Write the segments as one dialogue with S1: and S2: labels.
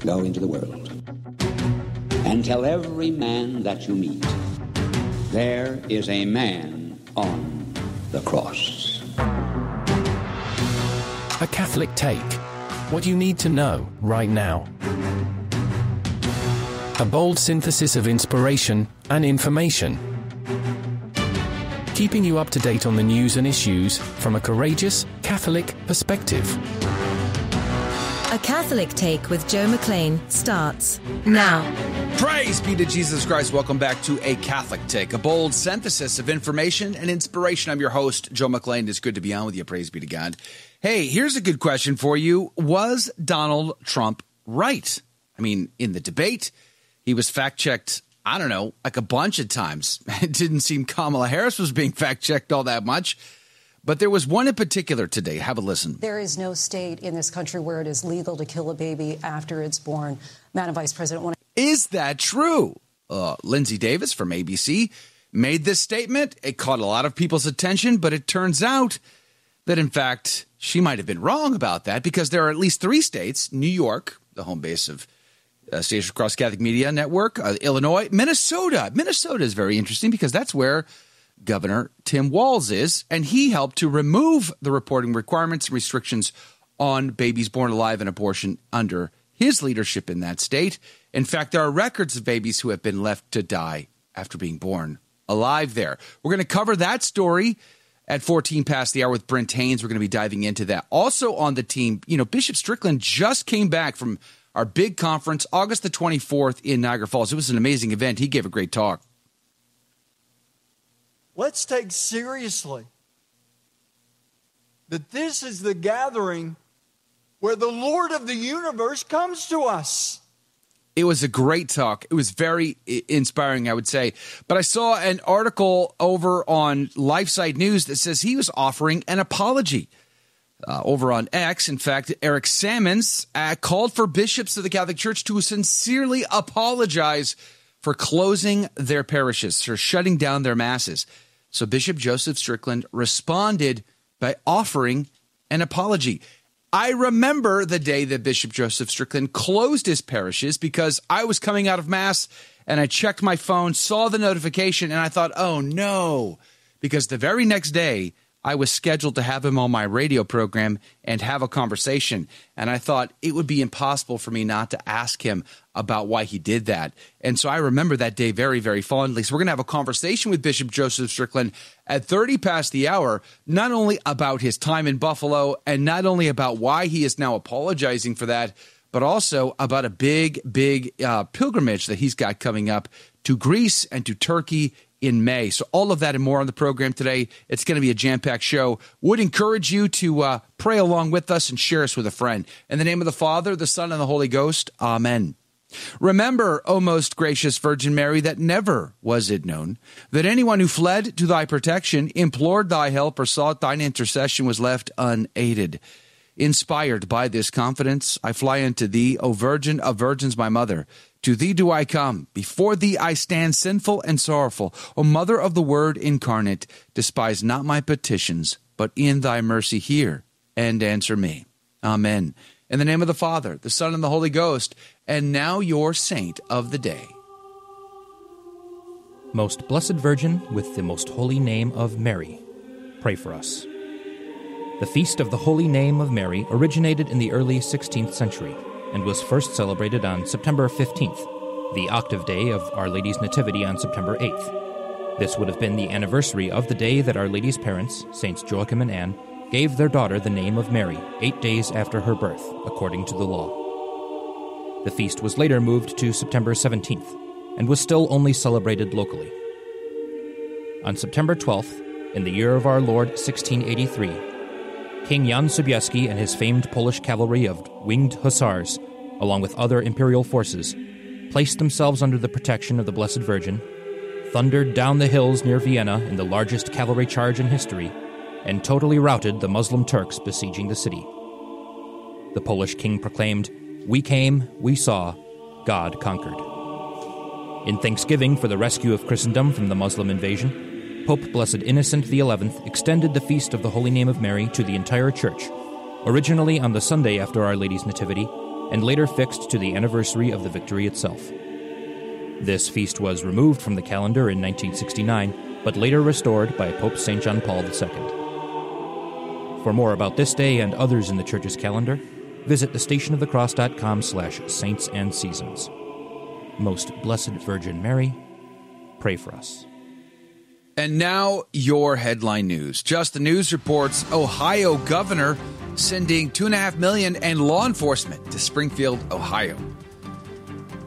S1: Go into the world and tell every man that you meet there is a man on the cross.
S2: A Catholic take. What you need to know right now. A bold synthesis of inspiration and information. Keeping you up to date on the news and issues from a courageous Catholic perspective.
S3: Catholic Take with Joe McClane starts now.
S4: Praise be to Jesus Christ. Welcome back to A Catholic Take, a bold synthesis of information and inspiration. I'm your host, Joe McClane. It's good to be on with you. Praise be to God. Hey, here's a good question for you. Was Donald Trump right? I mean, in the debate, he was fact checked, I don't know, like a bunch of times. It didn't seem Kamala Harris was being fact checked all that much. But there was one in particular today. Have a listen.
S5: There is no state in this country where it is legal to kill a baby after it's born. Madam Vice President, when
S4: Is that true? Uh, Linsey Davis from ABC made this statement. It caught a lot of people's attention, but it turns out that, in fact, she might have been wrong about that because there are at least three states New York, the home base of uh, Station Cross Catholic Media Network, uh, Illinois, Minnesota. Minnesota is very interesting because that's where Governor Tim Walz is, and he helped to remove the reporting requirements and restrictions on babies born alive and abortion under his leadership in that state. In fact, there are records of babies who have been left to die after being born alive there. We're going to cover that story at 14 past the hour with Brent Haynes. We're going to be diving into that. Also on the team, you know, Bishop Strickland just came back from our big conference, August the 24th in Niagara Falls. It was an amazing event. He gave a great talk.
S6: Let's take seriously that this is the gathering where the Lord of the universe comes to us.
S4: It was a great talk. It was very inspiring, I would say. But I saw an article over on LifeSite News that says he was offering an apology. Uh, over on X, in fact, Eric Sammons uh, called for bishops of the Catholic Church to sincerely apologize for closing their parishes, for shutting down their masses. So Bishop Joseph Strickland responded by offering an apology. I remember the day that Bishop Joseph Strickland closed his parishes because I was coming out of Mass and I checked my phone, saw the notification, and I thought, oh no. Because the very next day, I was scheduled to have him on my radio program and have a conversation. And I thought it would be impossible for me not to ask him about why he did that. And so I remember that day very, very fondly. So we're going to have a conversation with Bishop Joseph Strickland at 30 past the hour, not only about his time in Buffalo and not only about why he is now apologizing for that, but also about a big, big uh, pilgrimage that he's got coming up to Greece and to Turkey in May. So, all of that and more on the program today. It's going to be a jam packed show. Would encourage you to uh, pray along with us and share us with a friend. In the name of the Father, the Son, and the Holy Ghost, Amen. Remember, O most gracious Virgin Mary, that never was it known that anyone who fled to thy protection, implored thy help, or sought thine intercession was left unaided. Inspired by this confidence, I fly unto thee, O Virgin of Virgins, my mother. To thee do I come. Before thee I stand sinful and sorrowful. O Mother of the Word incarnate, despise not my petitions, but in thy mercy hear and answer me. Amen. In the name of the Father, the Son, and the Holy Ghost, and now your saint of the day.
S7: Most Blessed Virgin, with the most holy name of Mary, pray for us. The Feast of the Holy Name of Mary originated in the early 16th century and was first celebrated on September 15th, the octave day of Our Lady's Nativity on September 8th. This would have been the anniversary of the day that Our Lady's parents, Saints Joachim and Anne, gave their daughter the name of Mary eight days after her birth, according to the law. The feast was later moved to September 17th and was still only celebrated locally. On September 12th, in the year of our Lord 1683, King Jan Sobieski and his famed Polish cavalry of winged hussars, along with other imperial forces, placed themselves under the protection of the Blessed Virgin, thundered down the hills near Vienna in the largest cavalry charge in history, and totally routed the Muslim Turks besieging the city. The Polish king proclaimed, We came, we saw, God conquered. In thanksgiving for the rescue of Christendom from the Muslim invasion, Pope Blessed Innocent XI extended the feast of the Holy Name of Mary to the entire Church, originally on the Sunday after Our Lady's Nativity, and later fixed to the anniversary of the victory itself. This feast was removed from the calendar in 1969, but later restored by Pope St. John Paul II. For more about this day and others in the Church's calendar, visit thestationofthecross.com slash saints and seasons. Most Blessed Virgin Mary, pray for us.
S4: And now your headline news. Just the news reports Ohio governor sending two and a half million and law enforcement to Springfield, Ohio.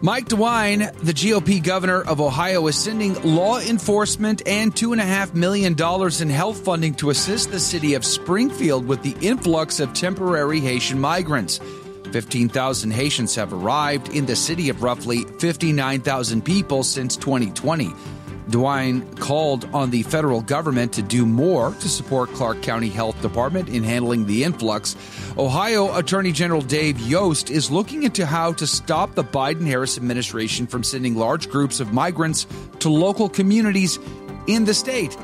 S4: Mike DeWine, the GOP governor of Ohio, is sending law enforcement and $2.5 million in health funding to assist the city of Springfield with the influx of temporary Haitian migrants. 15,000 Haitians have arrived in the city of roughly 59,000 people since 2020. DeWine called on the federal government to do more to support Clark County Health Department in handling the influx. Ohio Attorney General Dave Yost is looking into how to stop the Biden Harris administration from sending large groups of migrants to local communities in the state.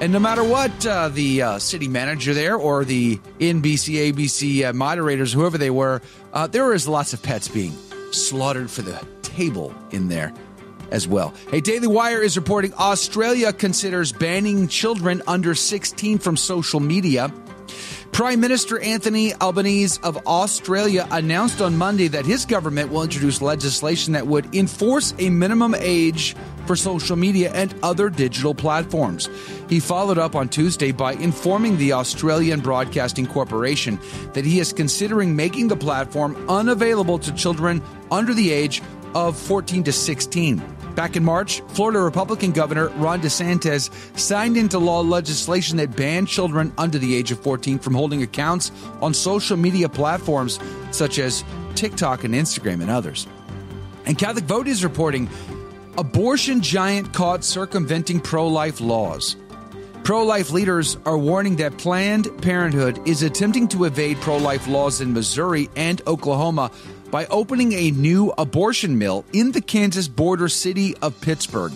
S4: And no matter what uh, the uh, city manager there or the NBC, ABC uh, moderators, whoever they were, uh, there is lots of pets being slaughtered for the table in there as well. Hey, Daily Wire is reporting Australia considers banning children under 16 from social media. Prime Minister Anthony Albanese of Australia announced on Monday that his government will introduce legislation that would enforce a minimum age for social media and other digital platforms. He followed up on Tuesday by informing the Australian Broadcasting Corporation that he is considering making the platform unavailable to children under the age of 14 to 16. Back in March, Florida Republican Governor Ron DeSantis signed into law legislation that banned children under the age of 14 from holding accounts on social media platforms such as TikTok and Instagram and others. And Catholic Vote is reporting abortion giant caught circumventing pro life laws. Pro life leaders are warning that Planned Parenthood is attempting to evade pro life laws in Missouri and Oklahoma by opening a new abortion mill in the Kansas border city of Pittsburg.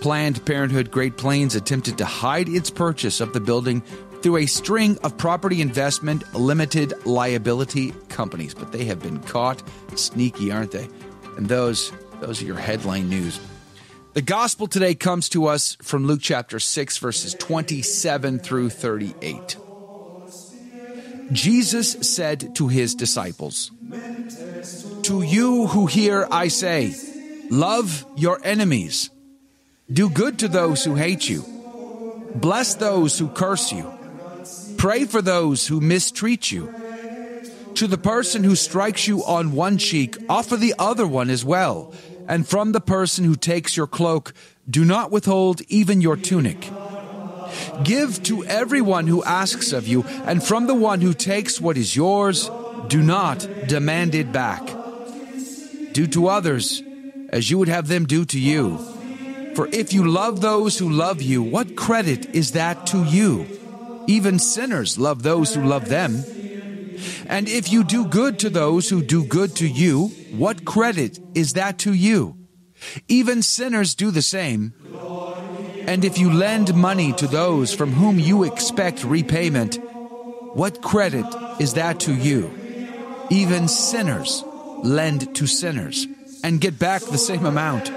S4: Planned Parenthood Great Plains attempted to hide its purchase of the building through a string of property investment limited liability companies, but they have been caught sneaky, aren't they? And those those are your headline news. The gospel today comes to us from Luke chapter 6 verses 27 through 38. Jesus said to his disciples, To you who hear, I say, love your enemies, do good to those who hate you, bless those who curse you, pray for those who mistreat you. To the person who strikes you on one cheek, offer the other one as well. And from the person who takes your cloak, do not withhold even your tunic. Give to everyone who asks of you, and from the one who takes what is yours, do not demand it back. Do to others as you would have them do to you. For if you love those who love you, what credit is that to you? Even sinners love those who love them. And if you do good to those who do good to you, what credit is that to you? Even sinners do the same. And if you lend money to those from whom you expect repayment, what credit is that to you? Even sinners lend to sinners and get back the same amount.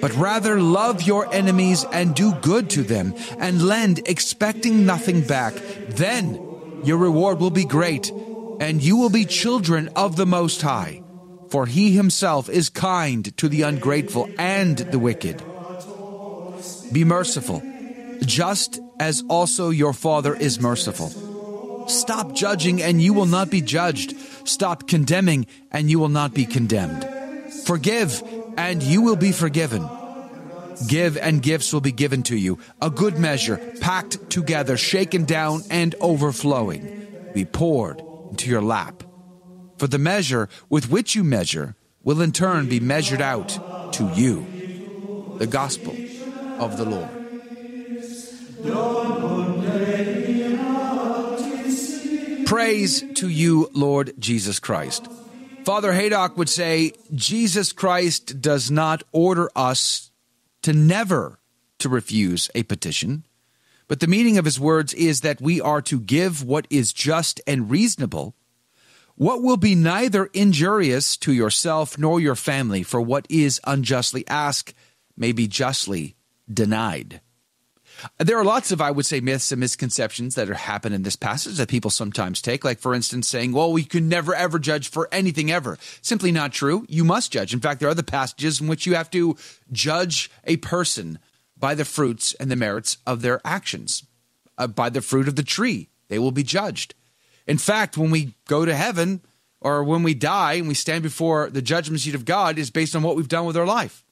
S4: But rather love your enemies and do good to them and lend expecting nothing back. Then your reward will be great and you will be children of the Most High. For he himself is kind to the ungrateful and the wicked. Be merciful, just as also your Father is merciful. Stop judging, and you will not be judged. Stop condemning, and you will not be condemned. Forgive, and you will be forgiven. Give, and gifts will be given to you. A good measure, packed together, shaken down, and overflowing, be poured into your lap. For the measure with which you measure will in turn be measured out to you. The Gospel of the Lord. Praise to you, Lord Jesus Christ. Father Haydock would say Jesus Christ does not order us to never to refuse a petition, but the meaning of his words is that we are to give what is just and reasonable what will be neither injurious to yourself nor your family, for what is unjustly asked may be justly denied. There are lots of, I would say, myths and misconceptions that are happen in this passage that people sometimes take. Like, for instance, saying, well, we can never ever judge for anything ever. Simply not true. You must judge. In fact, there are other passages in which you have to judge a person by the fruits and the merits of their actions, uh, by the fruit of the tree. They will be judged. In fact, when we go to heaven or when we die and we stand before the judgment seat of God is based on what we've done with our life.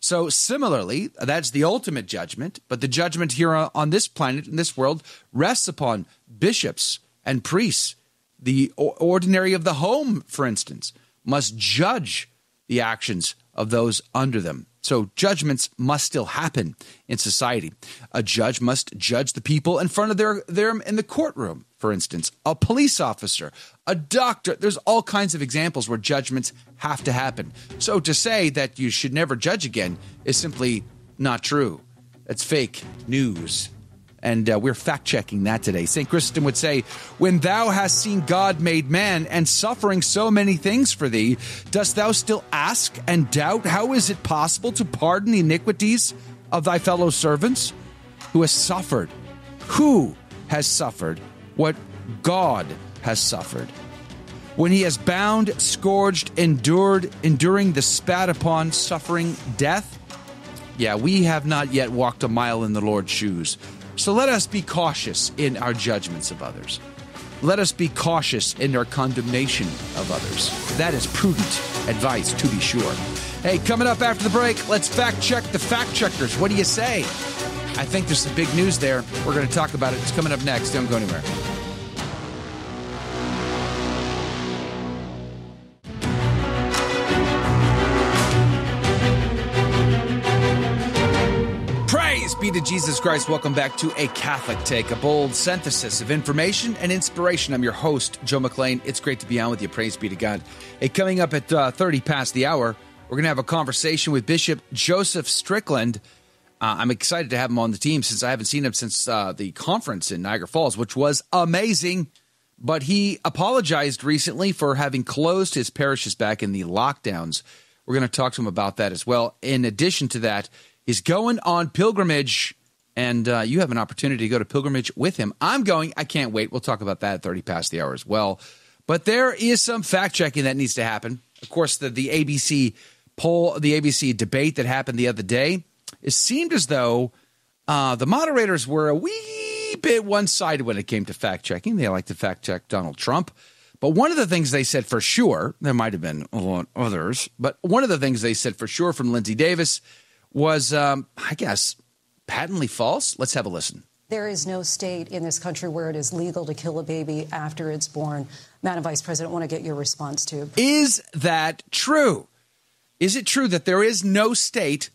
S4: So, similarly, that's the ultimate judgment, but the judgment here on this planet, in this world, rests upon bishops and priests. The ordinary of the home, for instance, must judge the actions of those under them. So judgments must still happen in society. A judge must judge the people in front of their them in the courtroom, for instance. A police officer, a doctor. There's all kinds of examples where judgments have to happen. So to say that you should never judge again is simply not true. It's fake news. And uh, we're fact checking that today. St. Crispin would say, When thou hast seen God made man and suffering so many things for thee, dost thou still ask and doubt how is it possible to pardon the iniquities of thy fellow servants? Who has suffered? Who has suffered what God has suffered? When he has bound, scourged, endured, enduring the spat upon, suffering death? Yeah, we have not yet walked a mile in the Lord's shoes. So let us be cautious in our judgments of others. Let us be cautious in our condemnation of others. That is prudent advice, to be sure. Hey, coming up after the break, let's fact check the fact checkers. What do you say? I think there's some big news there. We're going to talk about it. It's coming up next. Don't go anywhere. Be to Jesus Christ. Welcome back to A Catholic Take, a bold synthesis of information and inspiration. I'm your host, Joe McClane. It's great to be on with you. Praise be to God. Hey, coming up at uh, 30 past the hour, we're going to have a conversation with Bishop Joseph Strickland. Uh, I'm excited to have him on the team since I haven't seen him since uh, the conference in Niagara Falls, which was amazing. But he apologized recently for having closed his parishes back in the lockdowns. We're going to talk to him about that as well. In addition to that, He's going on pilgrimage, and uh, you have an opportunity to go to pilgrimage with him. I'm going. I can't wait. We'll talk about that at 30 past the hour as well. But there is some fact checking that needs to happen. Of course, the, the ABC poll, the ABC debate that happened the other day, it seemed as though uh, the moderators were a wee bit one sided when it came to fact checking. They like to fact check Donald Trump. But one of the things they said for sure, there might have been others, but one of the things they said for sure from Linsey Davis was, um, I guess, patently false. Let's have a listen.
S5: There is no state in this country where it is legal to kill a baby after it's born. Madam Vice President, I want to get your response to.
S4: Is that true? Is it true that there is no state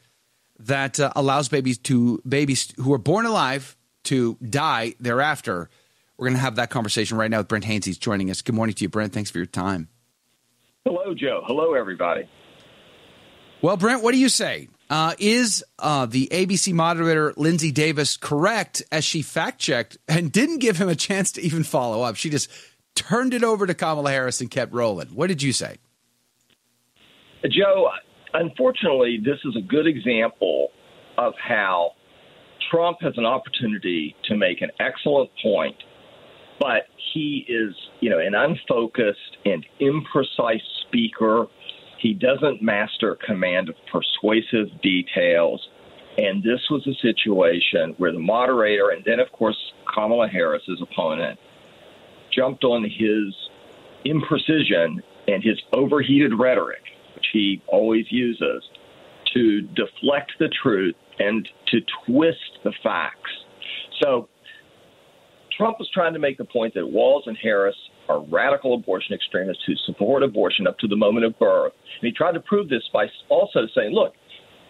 S4: that uh, allows babies to babies who are born alive to die thereafter? We're going to have that conversation right now with Brent Haynes. He's joining us. Good morning to you, Brent. Thanks for your time.
S8: Hello, Joe. Hello, everybody.
S4: Well, Brent, what do you say? Uh, is uh, the ABC moderator Linsey Davis correct as she fact checked and didn't give him a chance to even follow up? She just turned it over to Kamala Harris and kept rolling. What did you say?
S8: Joe, unfortunately, this is a good example of how Trump has an opportunity to make an excellent point, but he is, you know, an unfocused and imprecise speaker he doesn't master command of persuasive details. And this was a situation where the moderator, and then, of course, Kamala Harris's opponent, jumped on his imprecision and his overheated rhetoric, which he always uses, to deflect the truth and to twist the facts. So Trump was trying to make the point that Walz and Harris are radical abortion extremists who support abortion up to the moment of birth. And he tried to prove this by also saying, look,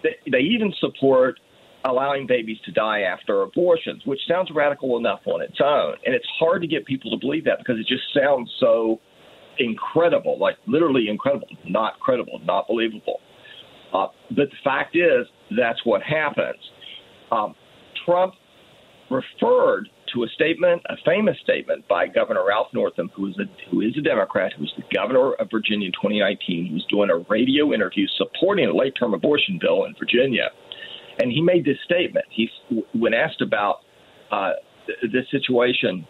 S8: they, they even support allowing babies to die after abortions, which sounds radical enough on its own. And it's hard to get people to believe that because it just sounds so incredible, like literally incredible, not credible, not believable. Uh, but the fact is, that's what happens. Um, Trump referred to a statement, a famous statement by Governor Ralph Northam, who is a who is a Democrat, who was the governor of Virginia in 2019, who was doing a radio interview supporting a late term abortion bill in Virginia, and he made this statement. He, when asked about uh, this situation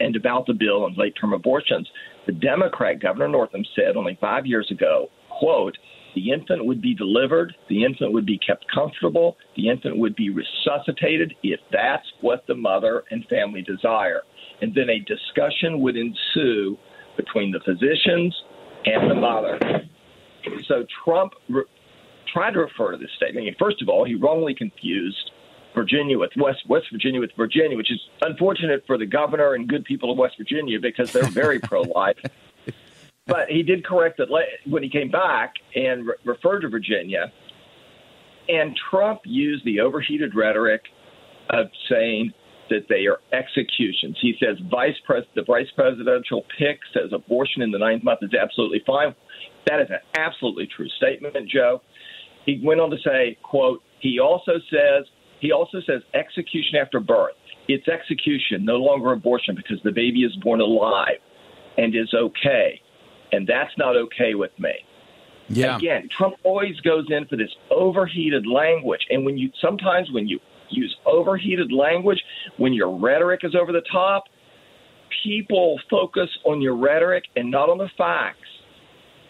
S8: and about the bill on late term abortions, the Democrat Governor Northam said only five years ago, "quote." The infant would be delivered. The infant would be kept comfortable. The infant would be resuscitated if that's what the mother and family desire. And then a discussion would ensue between the physicians and the mother. So Trump re- tried to refer to this statement. First of all, he wrongly confused Virginia with West West Virginia with Virginia, which is unfortunate for the governor and good people of West Virginia because they're very pro-life. But he did correct it when he came back and re- referred to Virginia. And Trump used the overheated rhetoric of saying that they are executions. He says vice pres- the vice presidential pick says abortion in the ninth month is absolutely fine. That is an absolutely true statement, Joe. He went on to say, quote, he also says he also says execution after birth. It's execution, no longer abortion, because the baby is born alive and is okay and that's not okay with me.
S4: Yeah.
S8: Again, Trump always goes in for this overheated language, and when you sometimes when you use overheated language, when your rhetoric is over the top, people focus on your rhetoric and not on the facts.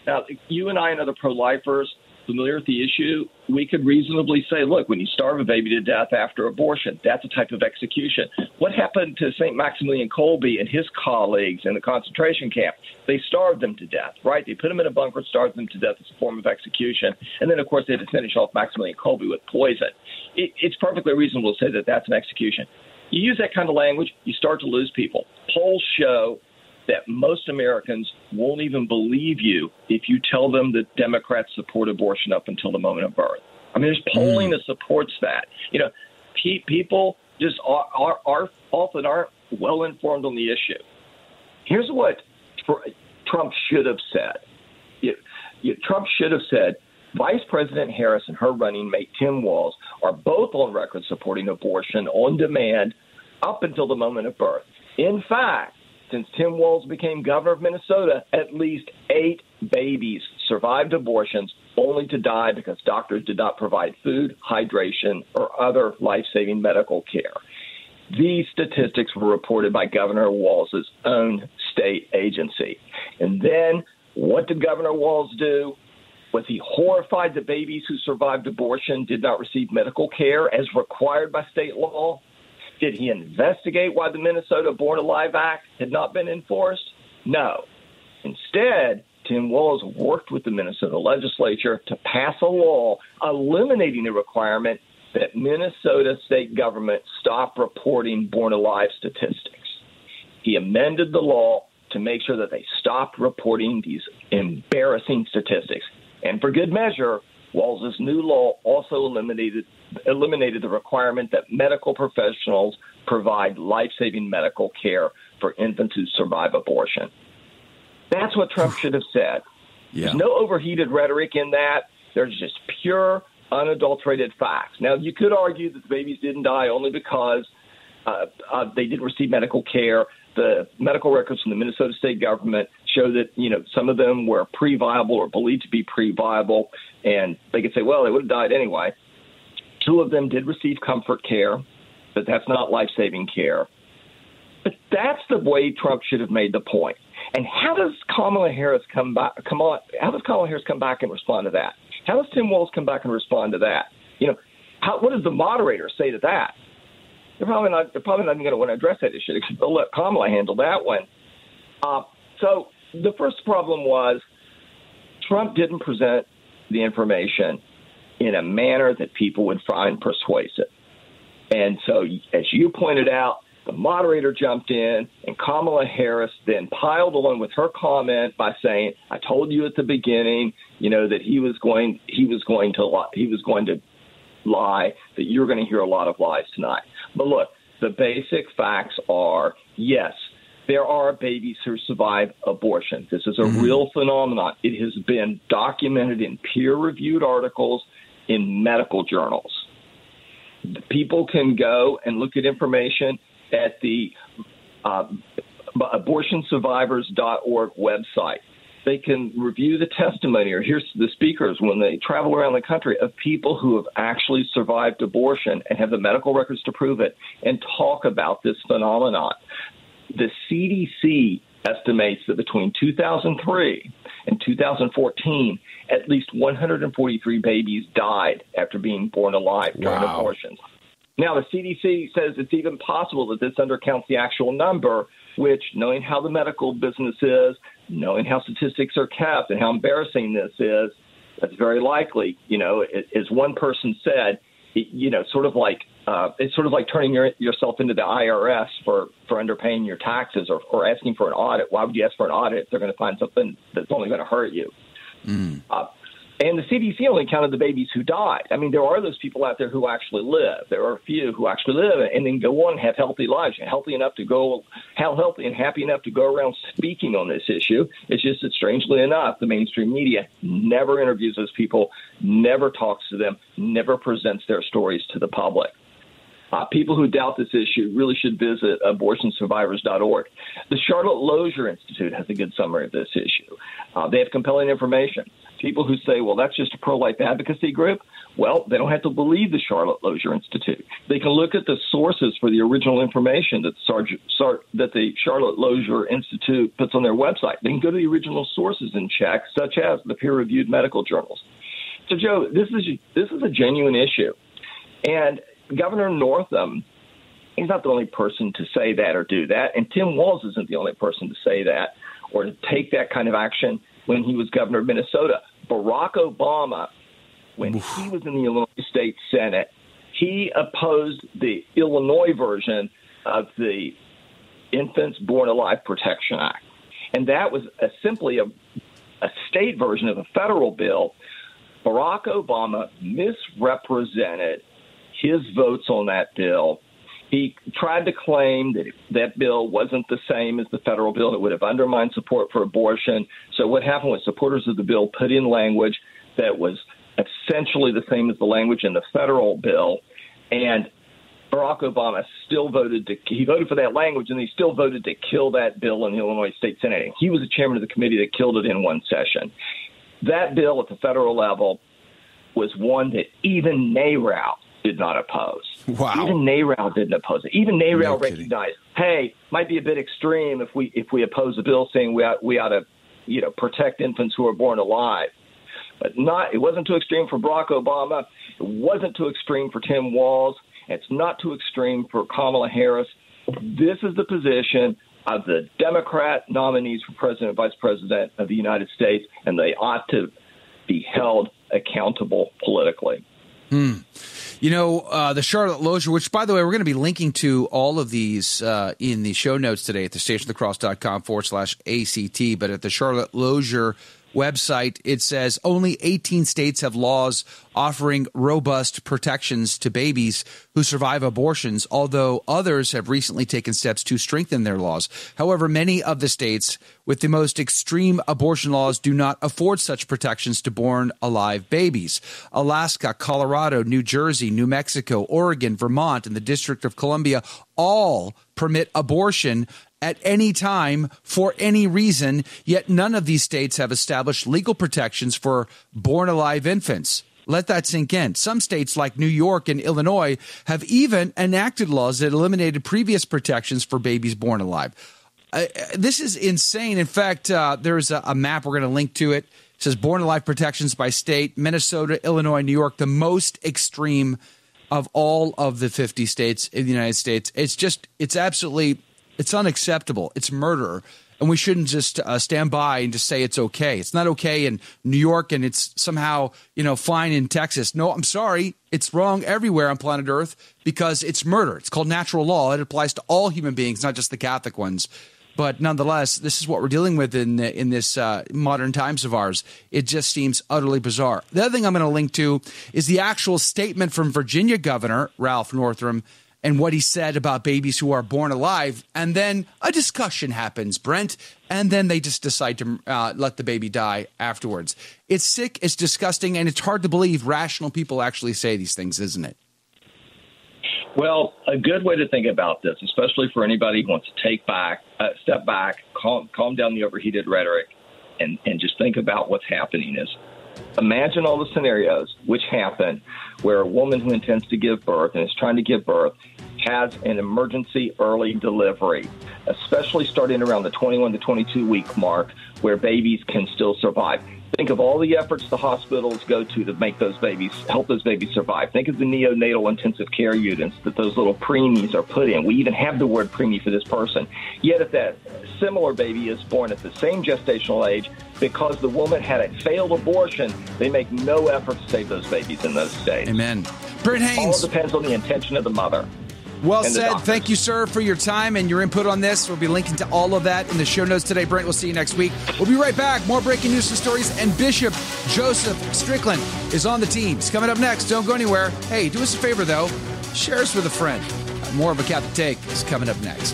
S8: Now, you and I and other pro-lifers familiar with the issue, we could reasonably say, look, when you starve a baby to death after abortion, that's a type of execution. What happened to St. Maximilian Kolbe and his colleagues in the concentration camp? They starved them to death, right? They put them in a bunker, starved them to death as a form of execution. And then, of course, they had to finish off Maximilian Kolbe with poison. It, it's perfectly reasonable to say that that's an execution. You use that kind of language, you start to lose people. Polls show that most Americans won't even believe you if you tell them that Democrats support abortion up until the moment of birth. I mean, there's polling mm. that supports that. You know, pe- people just are, are, are often aren't well informed on the issue. Here's what tr- Trump should have said. You, you, Trump should have said, Vice President Harris and her running mate Tim Walz are both on record supporting abortion on demand up until the moment of birth. In fact, since Tim Walz became governor of Minnesota, at least eight babies survived abortions only to die because doctors did not provide food, hydration, or other life saving medical care. These statistics were reported by Governor Walz's own state agency. And then what did Governor Walz do? Was he horrified that babies who survived abortion did not receive medical care as required by state law? Did he investigate why the Minnesota Born Alive Act had not been enforced? No. Instead, Tim Walz worked with the Minnesota legislature to pass a law eliminating the requirement that Minnesota state government stop reporting born alive statistics. He amended the law to make sure that they stopped reporting these embarrassing statistics. And for good measure, Walz's new law also eliminated eliminated the requirement that medical professionals provide life-saving medical care for infants who survive abortion. That's what Trump should have said. Yeah. There's no overheated rhetoric in that. There's just pure, unadulterated facts. Now, you could argue that the babies didn't die only because uh, uh, they didn't receive medical care. The medical records from the Minnesota state government show that you know some of them were pre-viable or believed to be pre-viable, and they could say, well, they would have died anyway. Two of them did receive comfort care, but that's not life-saving care. But that's the way Trump should have made the point. And how does Kamala Harris come back? Come on, how does Kamala Harris come back and respond to that? How does Tim Walz come back and respond to that? You know, how, what does the moderator say to that? They're probably not. They're probably not even going to want to address that issue. They'll let Kamala handle that one. Uh, so the first problem was Trump didn't present the information in a manner that people would find persuasive. And so, as you pointed out, the moderator jumped in, and Kamala Harris then piled on with her comment by saying, "I told you at the beginning, you know, that he was going, he was going to, lie, he was going to lie, that you're going to hear a lot of lies tonight." But look, the basic facts are yes, there are babies who survive abortion. This is a mm-hmm. real phenomenon. It has been documented in peer reviewed articles in medical journals. People can go and look at information at the uh, abortionsurvivors.org website. They can review the testimony or hear the speakers when they travel around the country of people who have actually survived abortion and have the medical records to prove it and talk about this phenomenon. The CDC estimates that between 2003 and 2014, at least 143 babies died after being born alive during
S4: Wow.
S8: abortions. Now, the CDC says it's even possible that this undercounts the actual number, which, knowing how the medical business is, knowing how statistics are kept, and how embarrassing this is, that's very likely. You know, as one person said, it, you know, sort of like uh, it's sort of like turning your, yourself into the IRS for for underpaying your taxes or, or asking for an audit. Why would you ask for an audit if they're going to find something that's only going to hurt you? Uh, and the CDC only counted the babies who died. I mean, there are those people out there who actually live. There are a few who actually live and then go on and have healthy lives, healthy enough to go, how healthy and happy enough to go around speaking on this issue. It's just that, strangely enough, the mainstream media never interviews those people, never talks to them, never presents their stories to the public. Uh, people who doubt this issue really should visit abortionsurvivors.org. The Charlotte Lozier Institute has a good summary of this issue. Uh, they have compelling information. People who say, well, that's just a pro life advocacy group, well, they don't have to believe the Charlotte Lozier Institute. They can look at the sources for the original information that, Sarge, Sar, that the Charlotte Lozier Institute puts on their website. They can go to the original sources and check, such as the peer reviewed medical journals. So, Joe, this is, this is a genuine issue. And Governor Northam, he's not the only person to say that or do that. And Tim Walz isn't the only person to say that or to take that kind of action when he was governor of Minnesota. Barack Obama, when he was in the Illinois State Senate, he opposed the Illinois version of the Infants Born Alive Protection Act. And that was a, simply a, a state version of a federal bill. Barack Obama misrepresented his votes on that bill. He tried to claim that that bill wasn't the same as the federal bill. It would have undermined support for abortion. So what happened was supporters of the bill put in language that was essentially the same as the language in the federal bill, and Barack Obama still voted to he voted for that language, and he still voted to kill that bill in the Illinois State Senate. He was the chairman of the committee that killed it in one session. That bill at the federal level was one that even NARAL did not oppose.
S4: Wow.
S8: Even NARAL didn't oppose it. Even NARAL
S4: No
S8: recognized, hey, might be a bit extreme if we if we oppose a bill saying we ought, we ought to, you know, protect infants who are born alive. But not it wasn't too extreme for Barack Obama. It wasn't too extreme for Tim Walz. It's not too extreme for Kamala Harris. This is the position of the Democrat nominees for president and vice president of the United States, and they ought to be held accountable politically.
S4: You know, uh, the Charlotte Lozier, which, by the way, we're going to be linking to all of these uh, in the show notes today at the stationofthecross.com forward slash ACT. But at the Charlotte Lozier website, it says only 18 states have laws offering robust protections to babies who survive abortions, although others have recently taken steps to strengthen their laws. However, many of the states with the most extreme abortion laws do not afford such protections to born alive babies. Alaska, Colorado, New Jersey, New Mexico, Oregon, Vermont, and the District of Columbia all permit abortion at any time for any reason, yet none of these states have established legal protections for born alive infants. Let that sink in. Some states, like New York and Illinois, have even enacted laws that eliminated previous protections for babies born alive. Uh, this is insane. In fact, uh, there's a, a map we're going to link to it. It says born alive protections by state Minnesota, Illinois, New York, the most extreme of all of the 50 states in the United States. It's just, it's absolutely, it's unacceptable. It's murder. And we shouldn't just uh, stand by and just say it's okay. It's not okay in New York and it's somehow, you know, fine in Texas. No, I'm sorry. It's wrong everywhere on planet Earth because it's murder. It's called natural law. It applies to all human beings, not just the Catholic ones. But nonetheless, this is what we're dealing with in in this uh, modern times of ours. It just seems utterly bizarre. The other thing I'm going to link to is the actual statement from Virginia Governor Ralph Northam and what he said about babies who are born alive. And then a discussion happens, Brent, and then they just decide to uh, let the baby die afterwards. It's sick, it's disgusting, and it's hard to believe rational people actually say these things, isn't it?
S8: Well, a good way to think about this, especially for anybody who wants to take back, uh, step back, calm, calm down the overheated rhetoric, and, and just think about what's happening is imagine all the scenarios which happen where a woman who intends to give birth and is trying to give birth has an emergency early delivery, especially starting around the 21 to 22 week mark where babies can still survive. Think of all the efforts the hospitals go to to make those babies, help those babies survive. Think of the neonatal intensive care units that those little preemies are put in. We even have the word preemie for this person. Yet if that similar baby is born at the same gestational age, because the woman had a failed abortion, they make no effort to save those babies in those states.
S4: Amen. Brent Haynes.
S8: All depends on the intention of the mother.
S4: Well said. Thank you, sir, for your time and your input on this. We'll be linking to all of that in the show notes today. Brent, we'll see you next week. We'll be right back. More breaking news and stories. And Bishop Joseph Strickland is on the team. He's coming up next. Don't go anywhere. Hey, do us a favor, though. Share us with a friend. Uh, more of a Catholic Take is coming up next.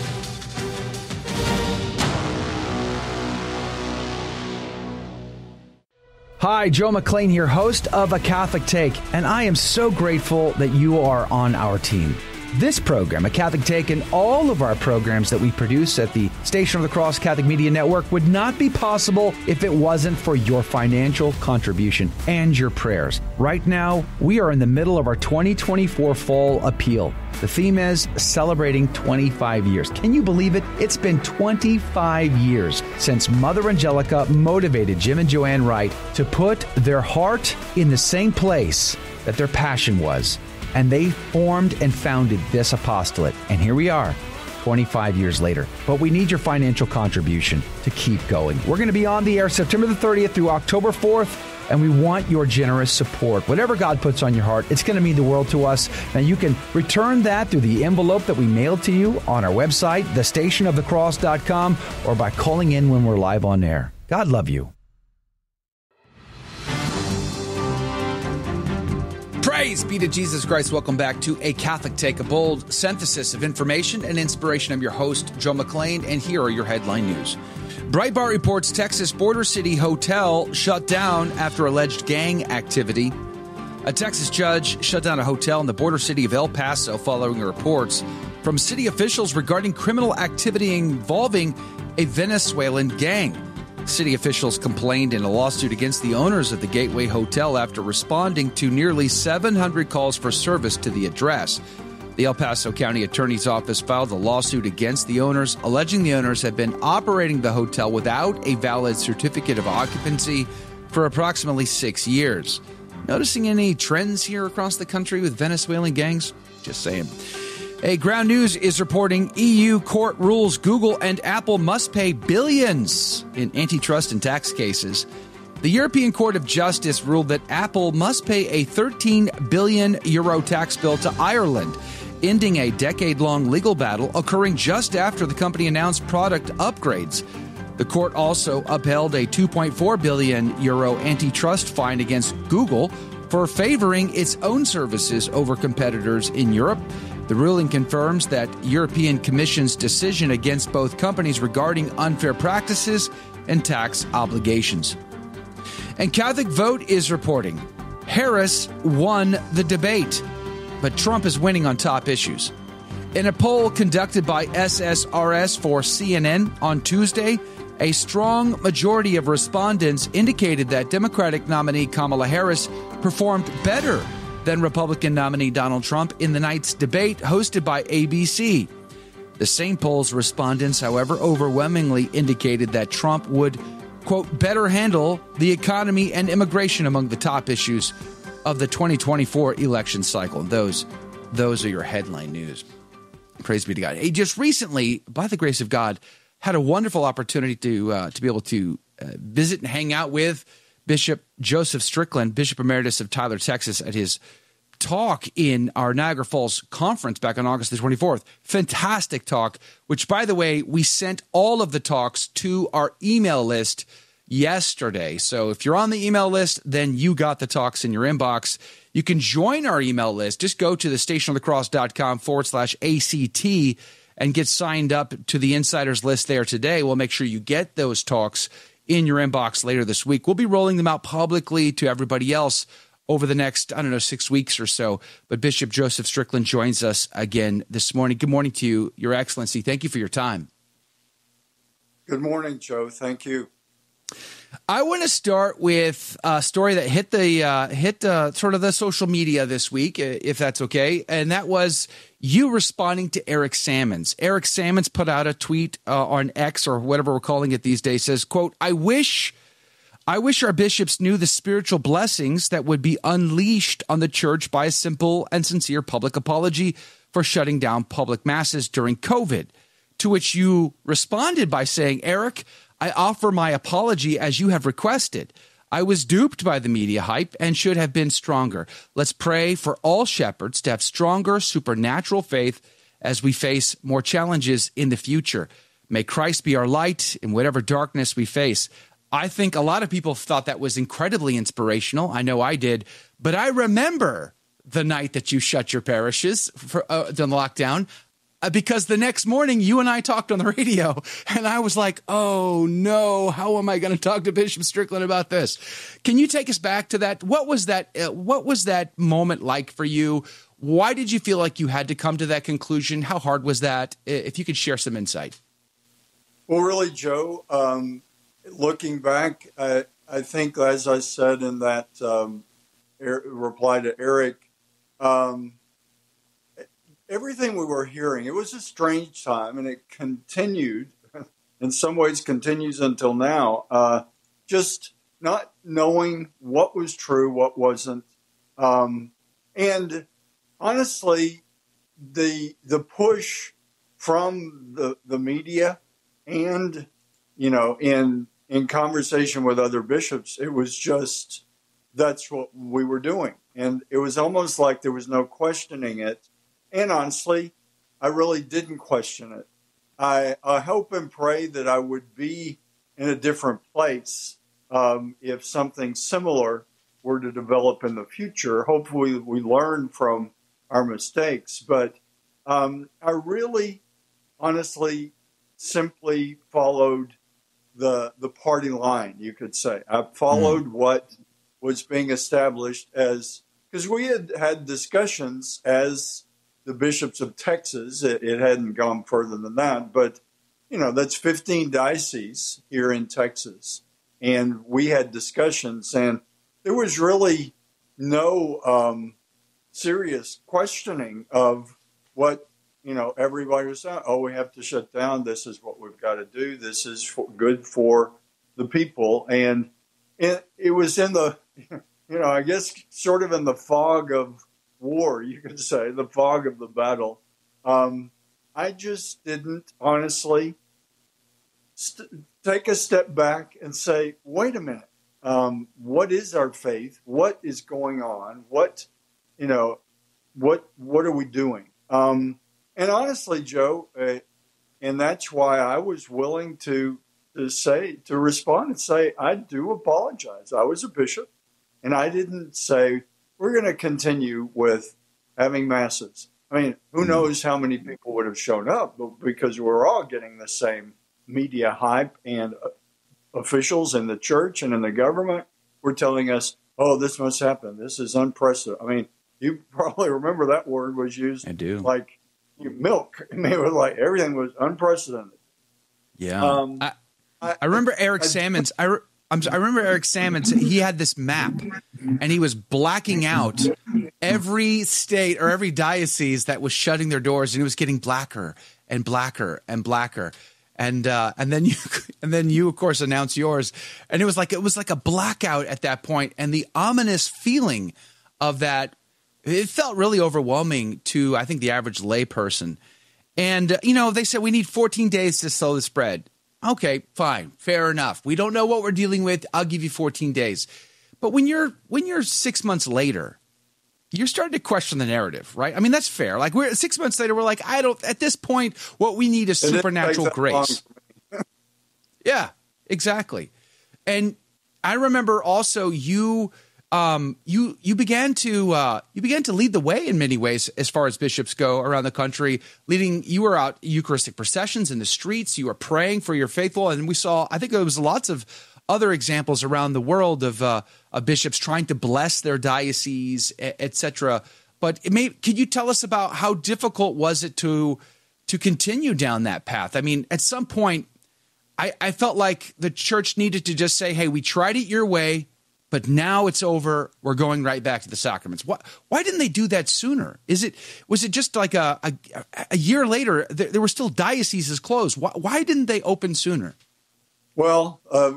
S4: Hi, Joe McClane here, host of A Catholic Take, and I am so grateful that you are on our team. This program, A Catholic Take, and all of our programs that we produce at the Station of the Cross Catholic Media Network would not be possible if it wasn't for your financial contribution and your prayers. Right now, we are in the middle of our 2024 fall appeal. The theme is celebrating 25 years. Can you believe it? It's been 25 years since Mother Angelica motivated Jim and Joanne Wright to put their heart in the same place that their passion was and they formed and founded this apostolate. And here we are. 25 years later. But we need your financial contribution to keep going. We're going to be on the air September the 30th through October 4th, and we want your generous support. Whatever God puts on your heart, it's going to mean the world to us. Now, you can return that through the envelope that we mailed to you on our website, thestationofthecross.com, or by calling in when we're live on air. God love you. Praise be to Jesus Christ. Welcome back to A Catholic Take, a bold synthesis of information and inspiration. I'm your host, Joe McClane, and here are your headline news. Breitbart reports Texas Border City Hotel shut down after alleged gang activity. A Texas judge shut down a hotel in the border city of El Paso following reports from city officials regarding criminal activity involving a Venezuelan gang. City officials complained in a lawsuit against the owners of the Gateway Hotel after responding to nearly 700 calls for service to the address. The El Paso County Attorney's Office filed a lawsuit against the owners, alleging the owners had been operating the hotel without a valid certificate of occupancy for approximately six years. Noticing any trends here across the country with Venezuelan gangs? Just saying. A Ground News is reporting EU court rules Google and Apple must pay billions in antitrust and tax cases. The European Court of Justice ruled that Apple must pay a 13 billion euro tax bill to Ireland, ending a decade long legal battle occurring just after the company announced product upgrades. The court also upheld a 2.4 billion euro antitrust fine against Google for favoring its own services over competitors in Europe. The ruling confirms that European Commission's decision against both companies regarding unfair practices and tax obligations. And Catholic Vote is reporting Harris won the debate, but Trump is winning on top issues. In a poll conducted by SSRS for CNN on Tuesday, a strong majority of respondents indicated that Democratic nominee Kamala Harris performed better than Republican nominee Donald Trump in the night's debate hosted by ABC. The same poll's respondents, however, overwhelmingly indicated that Trump would, quote, better handle the economy and immigration among the top issues of the 2024 election cycle. Those, those are your headline news. Praise be to God. He just recently, by the grace of God, had a wonderful opportunity to uh, to be able to uh, visit and hang out with Bishop Joseph Strickland, Bishop Emeritus of Tyler, Texas, at his talk in our Niagara Falls conference back on August the 24th. Fantastic talk, which, by the way, we sent all of the talks to our email list yesterday. So if you're on the email list, then you got the talks in your inbox. You can join our email list. Just go to the stationofthecross.com forward slash ACT and get signed up to the insiders list there today. We'll make sure you get those talks in your inbox later this week. We'll be rolling them out publicly to everybody else over the next, I don't know, six weeks or so. But Bishop Joseph Strickland joins us again this morning. Good morning to you, Your Excellency. Thank you for your time.
S6: Good morning, Joe. Thank you.
S4: I want to start with a story that hit the uh, hit uh, sort of the social media this week, if that's okay, and that was you responding to Eric Sammons. Eric Sammons put out a tweet uh, on X or whatever we're calling it these days. Says, "quote I wish." I wish our bishops knew the spiritual blessings that would be unleashed on the church by a simple and sincere public apology for shutting down public masses during COVID. To which you responded by saying, Eric, I offer my apology as you have requested. I was duped by the media hype and should have been stronger. Let's pray for all shepherds to have stronger supernatural faith as we face more challenges in the future. May Christ be our light in whatever darkness we face. I think a lot of people thought that was incredibly inspirational. I know I did, but I remember the night that you shut your parishes for uh, the lockdown because the next morning you and I talked on the radio and I was like, "Oh no, how am I going to talk to Bishop Strickland about this?" Can you take us back to that? What was that uh, what was that moment like for you? Why did you feel like you had to come to that conclusion? How hard was that? If you could share some insight.
S6: Well, really, Joe, um, looking back, I, I, think, as I said in that um, er, reply to Eric, um, everything we were hearing, it was a strange time, and it continued. In some ways, continues until now. Uh, just not knowing what was true, what wasn't, um, and honestly, the the push from the the media and you know in in conversation with other bishops, it was just that's what we were doing. And it was almost like there was no questioning it. And honestly, I really didn't question it. I, I hope and pray that I would be in a different place um, if something similar were to develop in the future. Hopefully, we learn from our mistakes. But um, I really, honestly, simply followed the the party line, you could say. I followed mm. what was being established as because we had had discussions as the bishops of Texas. It, it, hadn't gone further than that, but you know that's 15 dioceses here in Texas, and we had discussions, and there was really no um, serious questioning of what you know, everybody was saying, oh, we have to shut down. This is what we've got to do. This is for, good for the people. And it, it was in the, you know, I guess sort of in the fog of war, you could say, the fog of the battle. Um, I just didn't honestly st- take a step back and say, wait a minute. Um, what is our faith? What is going on? What, you know, what what are we doing? Um, and honestly, Joe, uh, and that's why I was willing to to say to respond and say I do apologize. I was a bishop, and I didn't say we're going to continue with having masses. I mean, who mm-hmm. knows how many people would have shown up? But because we're all getting the same media hype, and uh, officials in the church and in the government were telling us, "Oh, this must happen. This is unprecedented." I mean, you probably remember that word was used.
S4: I do.
S6: Like milk. I mean, it was like everything was unprecedented.
S4: Yeah. Um, I, I, remember Eric I, Sammons. I, I'm, I remember Eric Sammons. He had this map, and he was blacking out every state or every diocese that was shutting their doors, and it was getting blacker and blacker and blacker. And uh, and then you and then you of course announce yours, and it was like it was like a blackout at that point, and the ominous feeling of that it felt really overwhelming to, I think, the average layperson. And, uh, you know, they said we need 14 days to slow the spread. Okay, fine, fair enough. We don't know what we're dealing with. I'll give you 14 days. But when you're when you're six months later, you're starting to question the narrative, right? I mean, that's fair. Like we're six months later, we're like, I don't. At this point, what we need is supernatural grace. yeah, exactly. And I remember also you um, you you began to uh, you began to lead the way in many ways as far as bishops go around the country. Leading, you were out Eucharistic processions in the streets. You were praying for your faithful, and we saw. I think there was lots of other examples around the world of, uh, bishops trying to bless their diocese, etc. But may, could you tell us about how difficult was it to to continue down that path? I mean, at some point, I, I felt like the church needed to just say, "Hey, we tried it your way, but now it's over. We're going right back to the sacraments." Why, why didn't they do that sooner? Is it was it just like a a, a year later? There, there, were still dioceses closed. Why, why didn't they open sooner?
S6: Well, uh,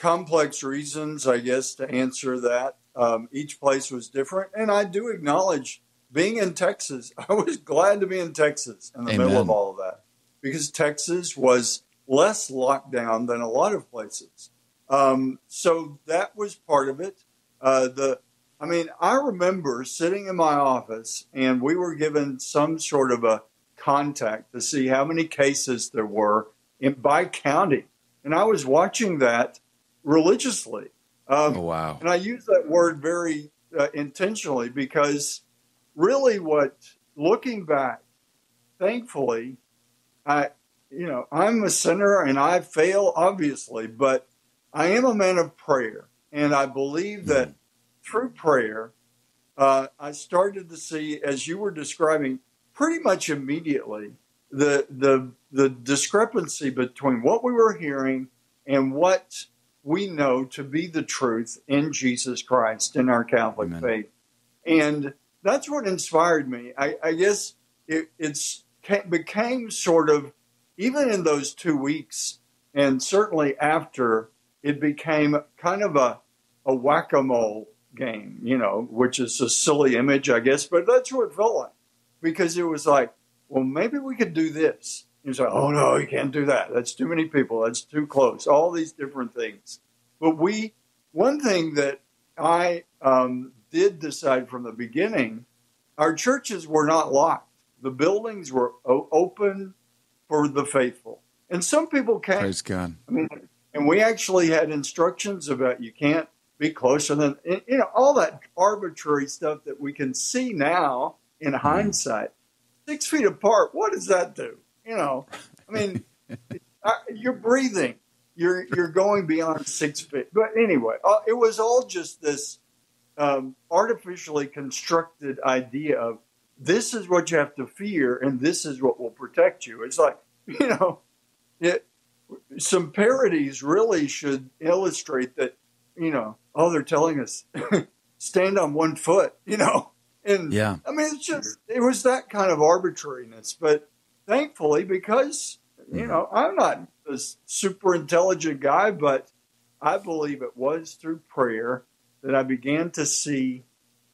S6: complex reasons, I guess, to answer that. Um, each place was different, and I do acknowledge being in Texas. I was glad to be in Texas in the Amen. middle of all of that because Texas was less locked down than a lot of places. Um, so that was part of it. Uh, the, I mean, I remember sitting in my office and we were given some sort of a contact to see how many cases there were in, by county, and I was watching that religiously.
S4: Um, oh, wow!
S6: And I use that word very uh, intentionally because really, what looking back, thankfully, I you know I'm a sinner and I fail obviously, but I am a man of prayer, and I believe that mm. through prayer, uh, I started to see, as you were describing, pretty much immediately the the the discrepancy between what we were hearing and what we know to be the truth in Jesus Christ in our Catholic Amen. faith. And that's what inspired me. I, I guess it it's became sort of even in those two weeks, and certainly after, it became kind of a a whack a mole game, you know, which is a silly image, I guess, but that's what it felt like because it was like, well, maybe we could do this. You say, oh no, you can't do that. That's too many people. That's too close. All these different things. But we, one thing that I um, did decide from the beginning, our churches were not locked. The buildings were o- open for the faithful, and some people came.
S4: Praise God.
S6: I mean, and we actually had instructions about you can't be closer than you know all that arbitrary stuff that we can see now in mm-hmm. hindsight. Six feet apart. What does that do? You know, I mean, you're breathing. You're you're going beyond six feet. But anyway, uh, it was all just this um, artificially constructed idea of this is what you have to fear and this is what will protect you. It's like you know, it, some parodies really should illustrate that. You know, oh, they're telling us stand on one foot. You know, and yeah, I mean, it's just it was that kind of arbitrariness, but thankfully, because, you mm-hmm. know, I'm not a super intelligent guy, but I believe it was through prayer that I began to see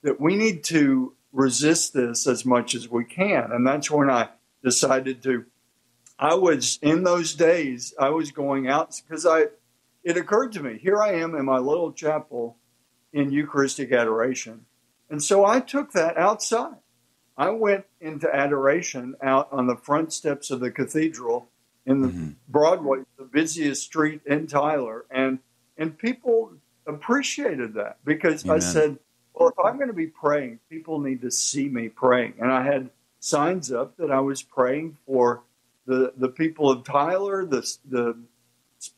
S6: that we need to resist this as much as we can. And that's when I decided to. I was in those days, I was going out because I, it occurred to me, here I am in my little chapel in Eucharistic adoration. And so I took that outside. I went into adoration out on the front steps of the cathedral in the mm-hmm. Broadway, the busiest street in Tyler, and and people appreciated that because Amen. I said, well, if I'm going to be praying, people need to see me praying, and I had signs up that I was praying for the the people of Tyler, the the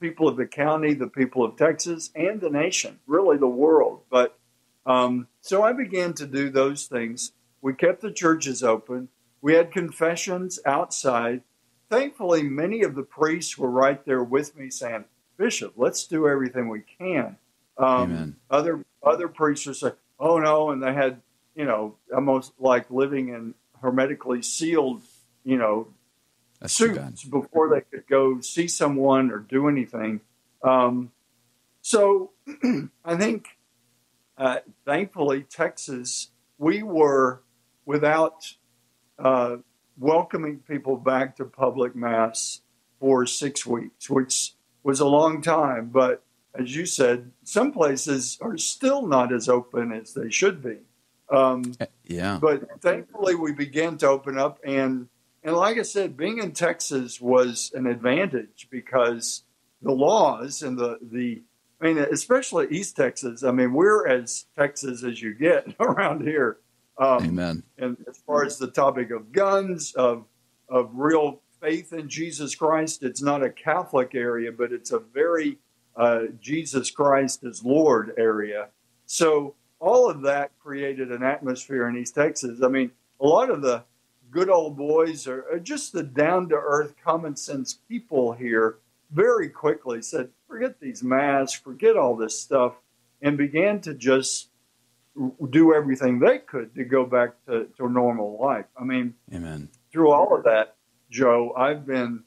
S6: people of the county, the people of Texas, and the nation, really the world. But um, so I began to do those things we kept the churches open. We had confessions outside. Thankfully, many of the priests were right there with me saying, Bishop, let's do everything we can. Um, Other other priests would say, "Oh no," and they had, you know, almost like living in hermetically sealed, you know, That's suits before they could go see someone or do anything. Um, so, I think, uh, thankfully, Texas, we were without uh, welcoming people back to public mass for six weeks, which was a long time. But as you said, some places are still not as open as they should be.
S4: Um, eh, yeah.
S6: But thankfully, we began to open up, and and like I said, being in Texas was an advantage because the laws and the the I mean, especially East Texas. I mean, we're as Texas as you get around here.
S4: Um, Amen.
S6: And as far as the topic of guns, of of real faith in Jesus Christ, it's not a Catholic area, but it's a very uh, Jesus Christ is Lord area. So all of that created an atmosphere in East Texas. I mean, a lot of the good old boys are, are just the down to earth, common sense people here very quickly said, forget these masks, forget all this stuff, and began to just do everything they could to go back to, to normal life. I mean,
S4: Amen.
S6: through all of that, Joe, I've been,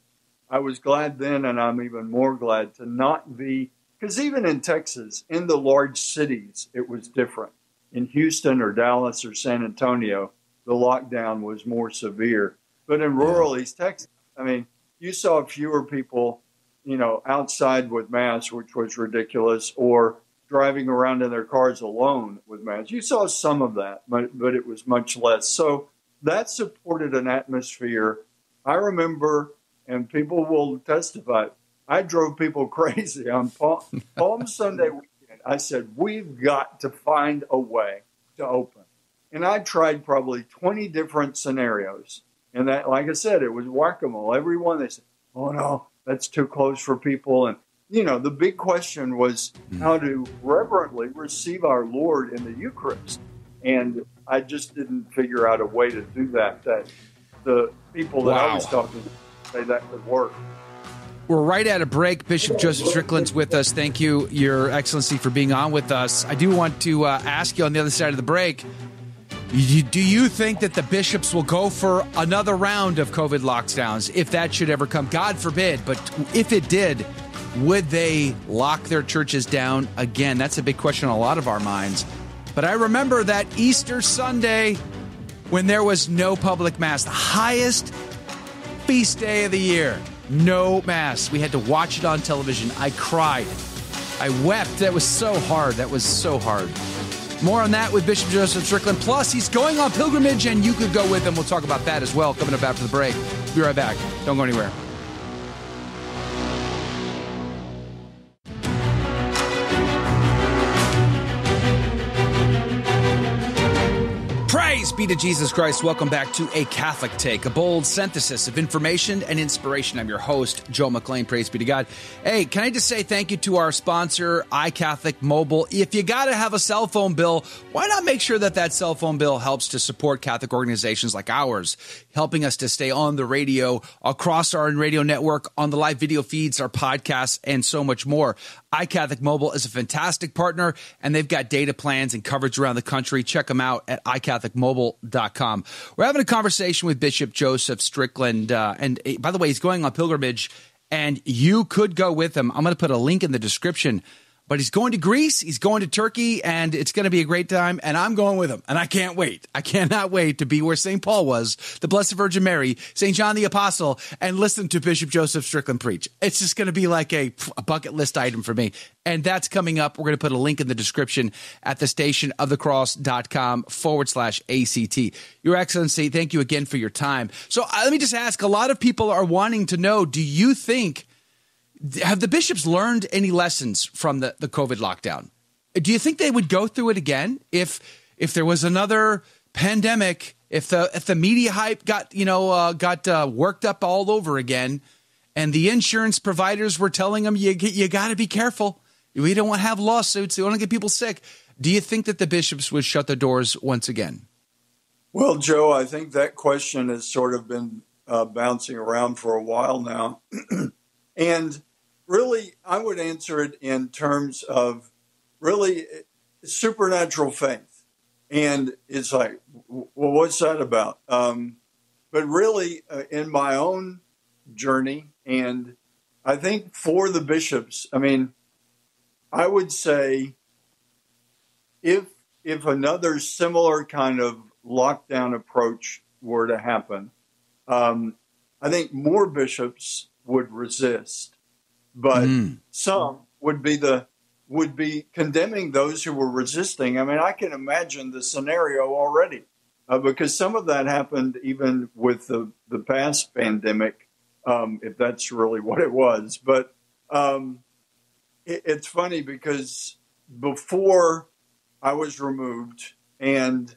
S6: I was glad then, and I'm even more glad to not be, because even in Texas, in the large cities, it was different. In Houston or Dallas or San Antonio, the lockdown was more severe. But in rural East Texas, I mean, you saw fewer people, you know, outside with masks, which was ridiculous, or driving around in their cars alone with masks. You saw some of that, but, but it was much less. So that supported an atmosphere. I remember, and people will testify, I drove people crazy on Palm, Palm Sunday weekend. I said, we've got to find a way to open. And I tried probably 20 different scenarios. And that, like I said, it was whack a mole. Every one they said, oh no, that's too close for people. And, you know, the big question was how to reverently receive our Lord in the Eucharist. And I just didn't figure out a way to do that, that the people that I was talking to say that could work.
S4: We're right at a break. Bishop Joseph Strickland's with us. Thank you, Your Excellency, for being on with us. I do want to uh, ask you on the other side of the break do you think that the bishops will go for another round of COVID lockdowns if that should ever come? God forbid, but if it did, would they lock their churches down again? That's a big question on a lot of our minds. But I remember that Easter Sunday when there was no public mass, the highest feast day of the year. No mass. We had to watch it on television. I cried. I wept. That was so hard. That was so hard. More on that with Bishop Joseph Strickland. Plus, he's going on pilgrimage, and you could go with him. We'll talk about that as well coming up after the break. Be right back. Don't go anywhere. Praise be to Jesus Christ. Welcome back to A Catholic Take, a bold synthesis of information and inspiration. I'm your host, Joe McClane. Praise be to God. Hey, can I just say thank you to our sponsor, iCatholic Mobile. If you got to have a cell phone bill, why not make sure that that cell phone bill helps to support Catholic organizations like ours, helping us to stay on the radio, across our radio network, on the live video feeds, our podcasts, and so much more. iCatholic Mobile is a fantastic partner, and they've got data plans and coverage around the country. Check them out at iCatholicMobile.com. We're having a conversation with Bishop Joseph Strickland, uh, and uh, by the way, he's going on pilgrimage, and you could go with him. I'm going to put a link in the description. But he's going to Greece, he's going to Turkey, and it's going to be a great time. And I'm going with him. And I can't wait. I cannot wait to be where St. Paul was, the Blessed Virgin Mary, St. John the Apostle, and listen to Bishop Joseph Strickland preach. It's just going to be like a, a bucket list item for me. And that's coming up. We're going to put a link in the description at the stationofthecross.com forward slash ACT. Your Excellency, thank you again for your time. So uh, let me just ask a lot of people are wanting to know do you think have the bishops learned any lessons from the, the COVID lockdown? Do you think they would go through it again if if there was another pandemic? If the if the media hype got you know uh, got uh, worked up all over again, and the insurance providers were telling them you you got to be careful, we don't want to have lawsuits, we want to get people sick. Do you think that the bishops would shut their doors once again?
S6: Well, Joe, I think that question has sort of been uh, bouncing around for a while now. and really, I would answer it in terms of really supernatural faith. And it's like, well, what's that about? Um, but really, uh, in my own journey, and I think for the bishops, I mean, I would say if if another similar kind of lockdown approach were to happen, um, I think more bishops would resist, but
S4: Mm.
S6: some would be the would be condemning those who were resisting. I mean, I can imagine the scenario already uh, because some of that happened even with the the past pandemic, um, if that's really what it was. But um, it, it's funny because before I was removed, and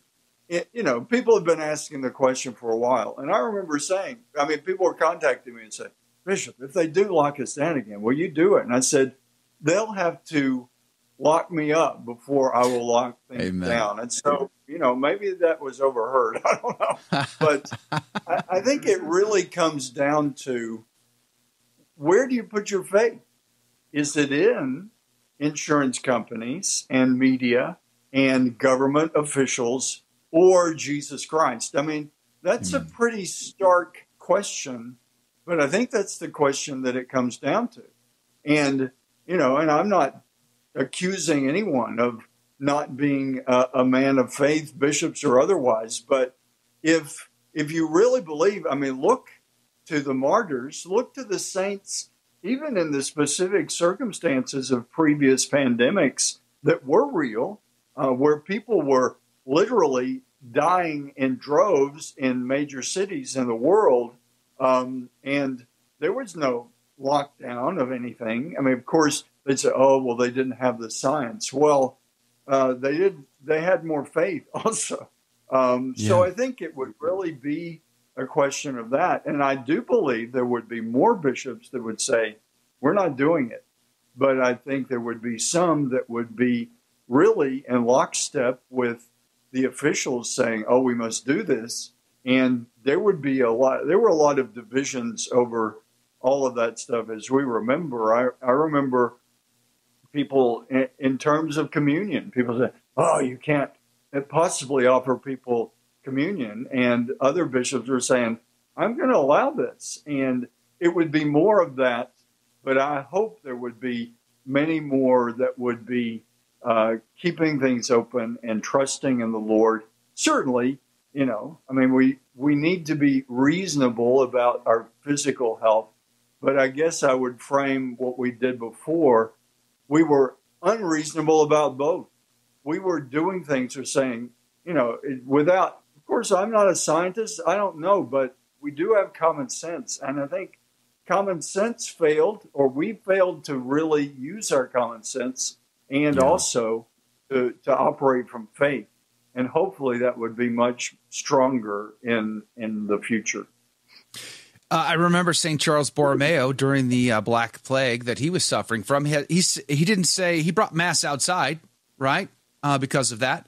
S6: it, you know, people have been asking the question for a while, and I remember saying, I mean, people were contacting me and saying, Bishop, if they do lock us down again, will you do it? And I said, they'll have to lock me up before I will lock things
S4: Amen.
S6: down. And so, you know, maybe that was overheard. I don't know. But I, I think it really comes down to where do you put your faith? Is it in insurance companies and media and government officials or Jesus Christ? I mean, that's a pretty stark question, but I think that's the question that it comes down to. And, you know, and I'm not accusing anyone of not being a, a man of faith, bishops or otherwise, but if if you really believe, I mean, look to the martyrs, look to the saints, even in the specific circumstances of previous pandemics that were real, uh, where people were literally dying in droves in major cities in the world, um, and there was no lockdown of anything. I mean, of course, they'd say, "Oh, well, they didn't have the science." Well, uh, they did. They had more faith also. Um, So I think it would really be a question of that, and I do believe there would be more bishops that would say, "We're not doing it," but I think there would be some that would be really in lockstep with the officials saying, "Oh, we must do this," and there would be a lot. There were a lot of divisions over all of that stuff, as we remember. I, I remember people in, in terms of communion. People say, "Oh, you can't possibly offer people communion," and other bishops were saying, "I'm going to allow this," and it would be more of that. But I hope there would be many more that would be uh, keeping things open and trusting in the Lord. Certainly, you know, I mean, we we need to be reasonable about our physical health, but I guess I would frame what we did before. We were unreasonable about both. We were doing things or saying, you know, it- without. Of course, I'm not a scientist. I don't know, but we do have common sense, and I think common sense failed, or we failed to really use our common sense, and also to, to operate from faith. And hopefully, that would be much stronger in in the future.
S4: Uh, I remember St. Charles Borromeo during the uh, Black Plague that he was suffering from. He, he, he didn't say, he brought Mass outside, right? Uh, because of that.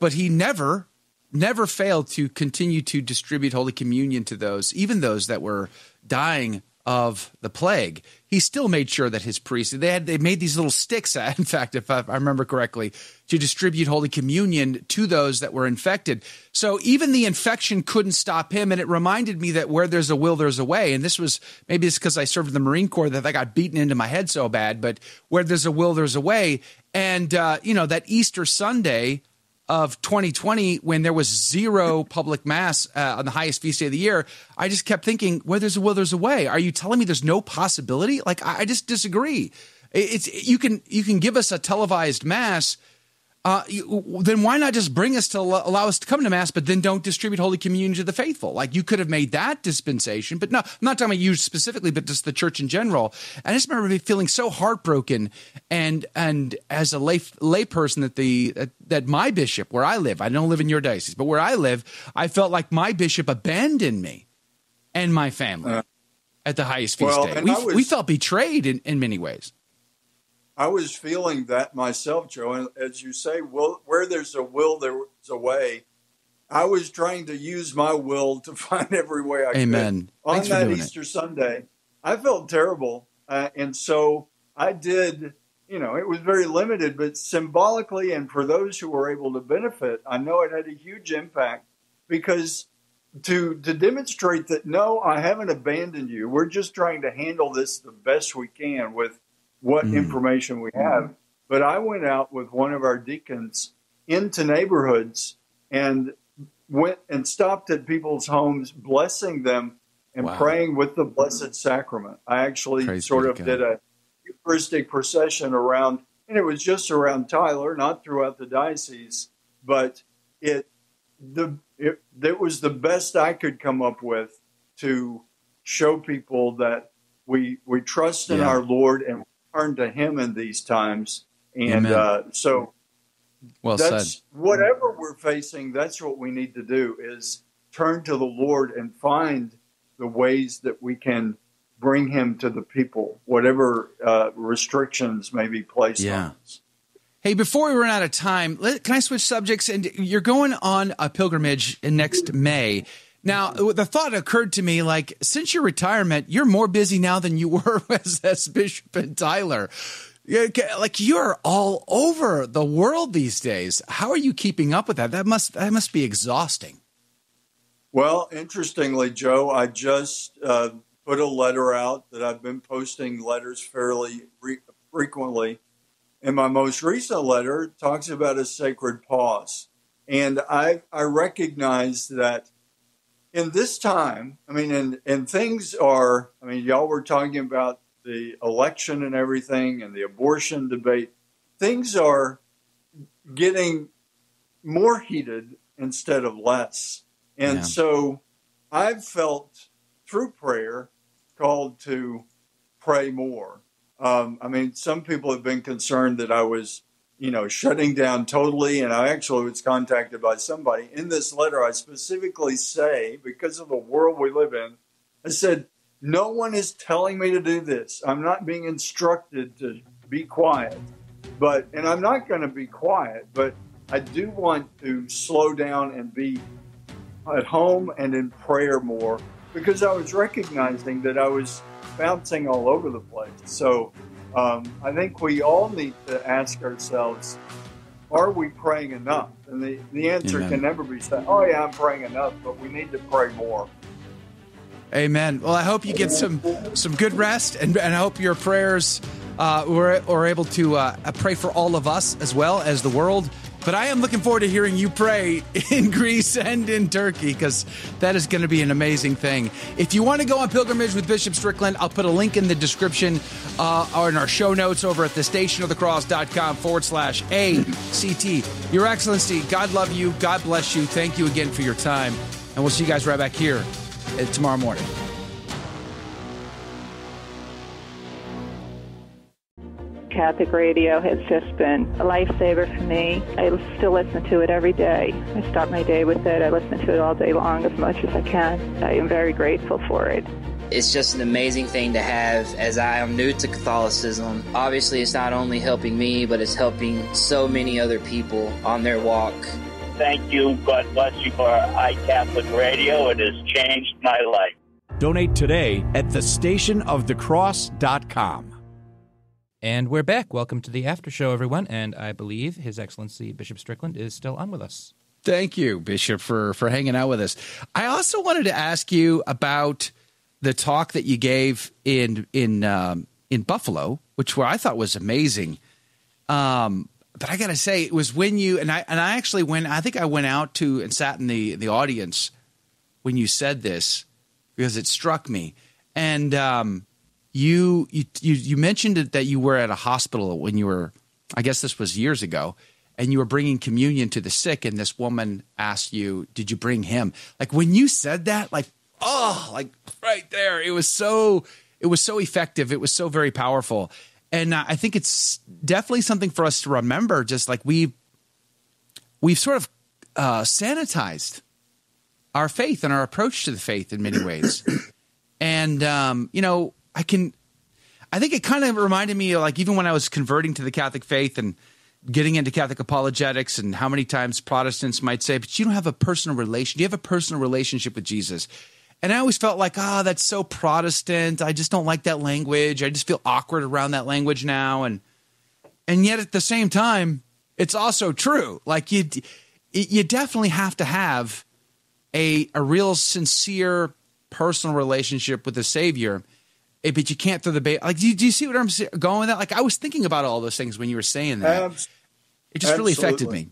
S4: But he never, never failed to continue to distribute Holy Communion to those, even those that were dying of the plague. He still made sure that his priests, they had, they made these little sticks, in fact, if I, I remember correctly, to distribute Holy Communion to those that were infected. So even the infection couldn't stop him. And it reminded me that where there's a will, there's a way. And this was maybe it's because I served in the Marine Corps that I got beaten into my head so bad, but where there's a will, there's a way. And, uh, you know, that Easter Sunday, of 2020 when there was zero public mass uh, on the highest feast day of the year i just kept thinking where there's a will there's a way. Are you telling me there's no possibility? Like i, I just disagree. It- it's you can you can give us a televised mass uh, you, then why not just bring us to allow allow us to come to mass, but then don't distribute Holy Communion to the faithful? Like you could have made that dispensation, but no, I'm not talking about you specifically, but just the church in general. And I just remember me feeling so heartbroken, and and as a lay layperson that the that, that my bishop, where I live, I don't live in your diocese, but where I live, I felt like my bishop abandoned me and my family at the highest feast
S6: well,
S4: day. We,
S6: was-
S4: we felt betrayed in, in many ways.
S6: I was feeling that myself, Joe. And as you say, will, where there's a will, there's a way. I was trying to use my will to find every way I
S4: Amen.
S6: could. On
S4: Thanks
S6: that
S4: doing it.
S6: Easter Sunday, I felt terrible. Uh, and so I did, you know, it was very limited, but symbolically, and for those who were able to benefit, I know it had a huge impact because to to demonstrate that no, I haven't abandoned you. We're just trying to handle this the best we can with what information we have. But I went out with one of our deacons into neighborhoods and went and stopped at people's homes, blessing them and
S4: Wow.
S6: praying with the Blessed Sacrament. I actually
S4: Praise
S6: sort of
S4: to
S6: did a Eucharistic procession around, and it was just around Tyler, not throughout the diocese, but it the it, it was the best I could come up with to show people that we we trust in
S4: Yeah.
S6: our Lord and turn to Him in these times. And uh, so
S4: Well
S6: that's
S4: said.
S6: whatever we're facing. That's what we need to do is turn to the Lord and find the ways that we can bring him to the people, whatever uh, restrictions may be placed
S4: Yeah.
S6: on us.
S4: Hey, before we run out of time, let, can I switch subjects? And you're going on a pilgrimage next May. Now, the thought occurred to me, like, since your retirement, you're more busy now than you were as, as Bishop and Tyler. Like you're all over the world these days. How are you keeping up with that? That must that must be exhausting.
S6: Well, interestingly, Joe, I just uh, put a letter out that I've been posting letters fairly re- frequently. And my most recent letter talks about a sacred pause. And I, I recognize that in this time, I mean, and, and things are, I mean, y'all were talking about the election and everything and the abortion debate. Things are getting more heated instead of less. And
S4: Yeah.
S6: so I've felt through prayer called to pray more. Um, I mean, some people have been concerned that I was, you know, shutting down totally. And I actually was contacted by somebody. In this letter, I specifically say, because of the world we live in, I said, no one is telling me to do this. I'm not being instructed to be quiet. But, and I'm not going to be quiet, but I do want to slow down and be at home and in prayer more because I was recognizing that I was bouncing all over the place. So um, I think we all need to ask ourselves, are we praying enough? And the, the answer
S4: Amen.
S6: can never be said, oh, yeah, I'm praying enough, but we need to pray more.
S4: Amen. Well, I hope you get some some good rest, and, and I hope your prayers uh, were, were able to uh, pray for all of us as well as the world. But I am looking forward to hearing you pray in Greece and in Turkey because that is going to be an amazing thing. If you want to go on pilgrimage with Bishop Strickland, I'll put a link in the description uh, or in our show notes over at thestationofthecross.com forward slash ACT. Your Excellency, God love you. God bless you. Thank you again for your time. And we'll see you guys right back here uh, tomorrow morning.
S9: Catholic radio has just been a lifesaver for me. I still listen to it every day. I start my day with it. I listen to it all day long as much as I can. I am very grateful for it.
S10: It's just an amazing thing to have as I am new to Catholicism. Obviously, it's not only helping me, but it's helping so many other people on their walk.
S11: Thank you. God bless you for iCatholic Radio. It has changed my life.
S12: Donate today at thestationofthecross.com.
S7: And we're back. Welcome to the after show, everyone. And I believe His Excellency Bishop Strickland is still on with us.
S4: Thank you, Bishop, for for hanging out with us. I also wanted to ask you about the talk that you gave in in um, in Buffalo, which where I thought was amazing. Um, but I got to say, it was when you and I and I actually went. I think I went out to and sat in the the audience when you said this because it struck me. And um, you you you mentioned that you were at a hospital when you were, I guess this was years ago, and you were bringing communion to the sick, and this woman asked you, "Did you bring him?" Like when you said that, like oh, like right there, it was so it was so effective. It was so very powerful, and I think it's definitely something for us to remember. Just like we we've sort of uh, sanitized our faith and our approach to the faith in many ways. and um, you know, I can I think it kind of reminded me of like even when I was converting to the Catholic faith and getting into Catholic apologetics and how many times Protestants might say, but you don't have a personal relation. You have a personal relationship with Jesus. And I always felt like, ah, that's so Protestant. I just don't like that language. I just feel awkward around that language now. And and yet at the same time, it's also true. Like you, you definitely have to have a a real sincere personal relationship with the Savior. But you can't throw the bait. Like, do you, do you see what I'm going with that? Like, I was thinking about all those things when you were saying that. It just really affected me.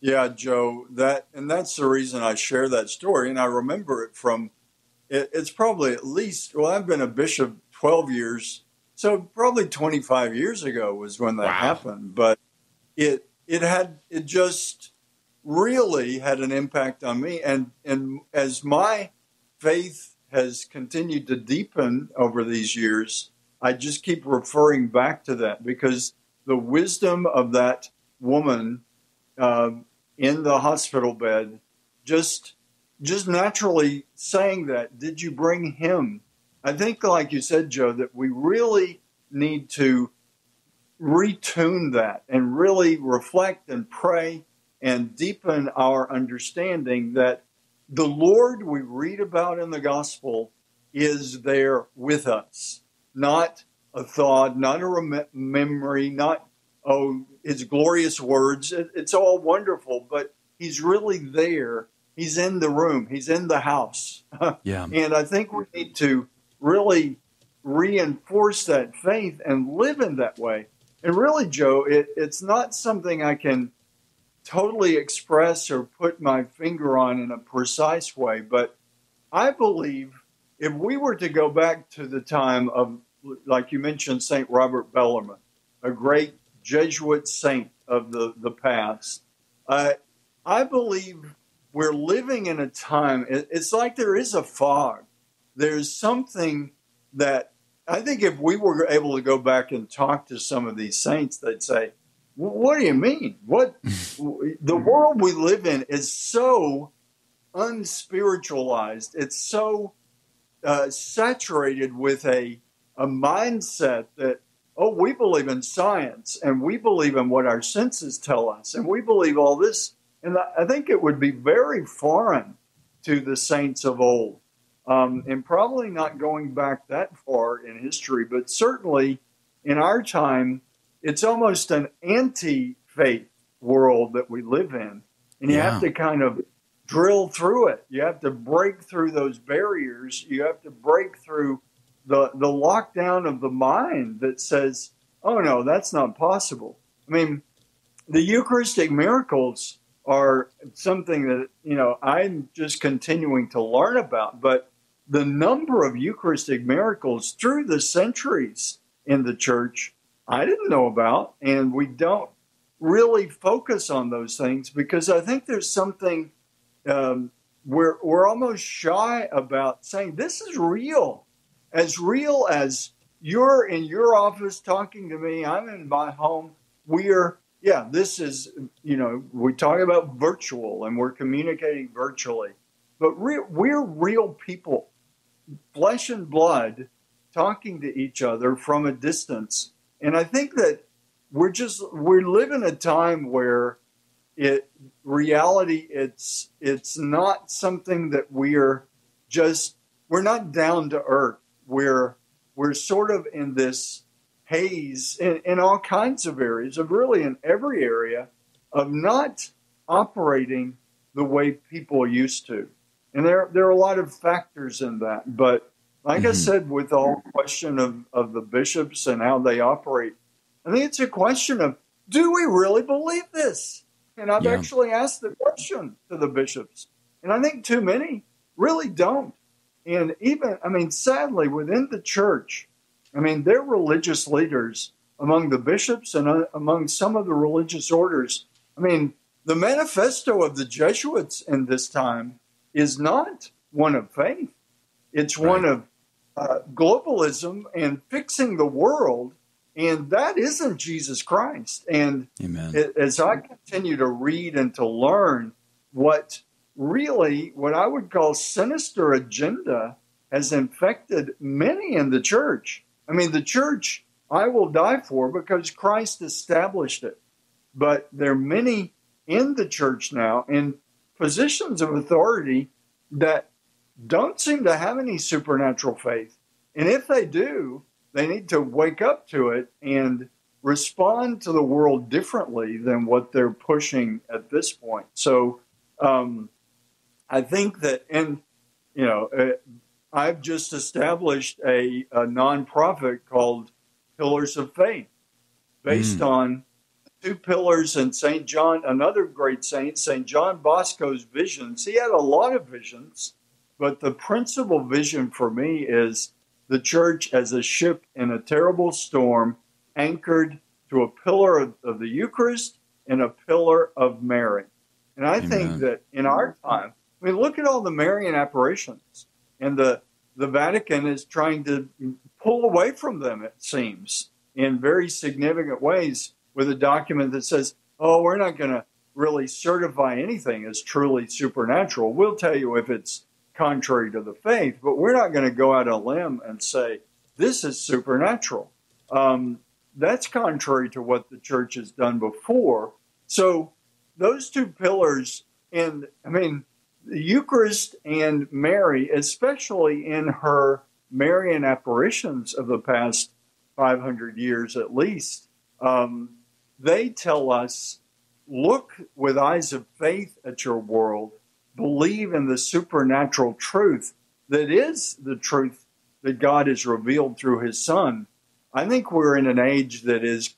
S6: Yeah, Joe, that and that's the reason I share that story, and I remember it from. It, it's probably at least well, I've been a bishop twelve years, so probably twenty five years ago was when that happened. But it it had it just really had an impact on me, and and as my faith has continued to deepen over these years, I just keep referring back to that because the wisdom of that woman uh, in the hospital bed, just just naturally saying that. Did you bring him? I think, like you said, Joe, that we really need to retune that and really reflect and pray and deepen our understanding that the Lord we read about in the gospel is there with us, not a thought, not a rem- memory, not, oh, his glorious words. It, it's all wonderful, but he's really there. He's in the room, he's in the house.
S4: Yeah.
S6: and I think we need to really reinforce that faith and live in that way. And really, Joe, it, it's not something I can totally express or put my finger on in a precise way, but I believe if we were to go back to the time of, like you mentioned, St. Robert Bellarmine, a great Jesuit saint of the, the past, uh, I believe we're living in a time, it's like there is a fog. There's something that I think if we were able to go back and talk to some of these saints, they'd say, what do you mean? What the world we live in is so unspiritualized. It's so uh, saturated with a a mindset that oh, we believe in science and we believe in what our senses tell us and we believe all this. And I think it would be very foreign to the saints of old, um, and probably not going back that far in history, but certainly in our time it's almost an anti faith world that we live in. And you
S4: Yeah.
S6: have to kind of drill through it. You have to break through those barriers. You have to break through the, the lockdown of the mind that says, oh, no, that's not possible. I mean, the Eucharistic miracles are something that, you know, I'm just continuing to learn about. But the number of Eucharistic miracles through the centuries in the church I didn't know about, and we don't really focus on those things because I think there's something um, we're we're almost shy about saying this is real, as real as you're in your office talking to me. I'm in my home. We're yeah, this is you know we talk about virtual and we're communicating virtually, but re- we're real people, flesh and blood, talking to each other from a distance. And I think that we're just we live in a time where it reality it's it's not something that we're just we're not down to earth. We're we're sort of in this haze in, in all kinds of areas of really in every area of not operating the way people used to. And there there are a lot of factors in that. But like I said, with the whole question of, of the bishops and how they operate, I think it's a question of do we really believe this? And I've
S4: Yeah.
S6: actually asked the question to the bishops. And I think too many really don't. And even, I mean, sadly, within the church, I mean, their religious leaders among the bishops and uh, among some of the religious orders. I mean, the manifesto of the Jesuits in this time is not one of faith. It's one of uh, globalism and fixing the world, and that isn't Jesus Christ. And
S4: Amen.
S6: a- as I continue to read and to learn what really, what I would call sinister agenda has infected many in the church. I mean, the church I will die for because Christ established it. But there are many in the church now in positions of authority that don't seem to have any supernatural faith. And if they do, they need to wake up to it and respond to the world differently than what they're pushing at this point. So um, I think that, and, you know, uh, I've just established a, a nonprofit called Pillars of Faith based on two pillars in St. John, another great saint, St. John Bosco's visions. He had a lot of visions, but the principal vision for me is the church as a ship in a terrible storm, anchored to a pillar of, of the Eucharist and a pillar of Mary. And I think that in our time, I mean, look at all the Marian apparitions, and the the Vatican is trying to pull away from them. It seems in very significant ways with a document that says, "Oh, we're not going to really certify anything as truly supernatural. We'll tell you if it's contrary to the faith, but we're not going to go out on a limb and say this is supernatural. Um, that's contrary to what the church has done before. So those two pillars, and I mean, the Eucharist and Mary, especially in her Marian apparitions of the past 500 years at least, um, they tell us look with eyes of faith at your world, believe in the supernatural truth that is the truth that God has revealed through his Son. I think we're in an age that is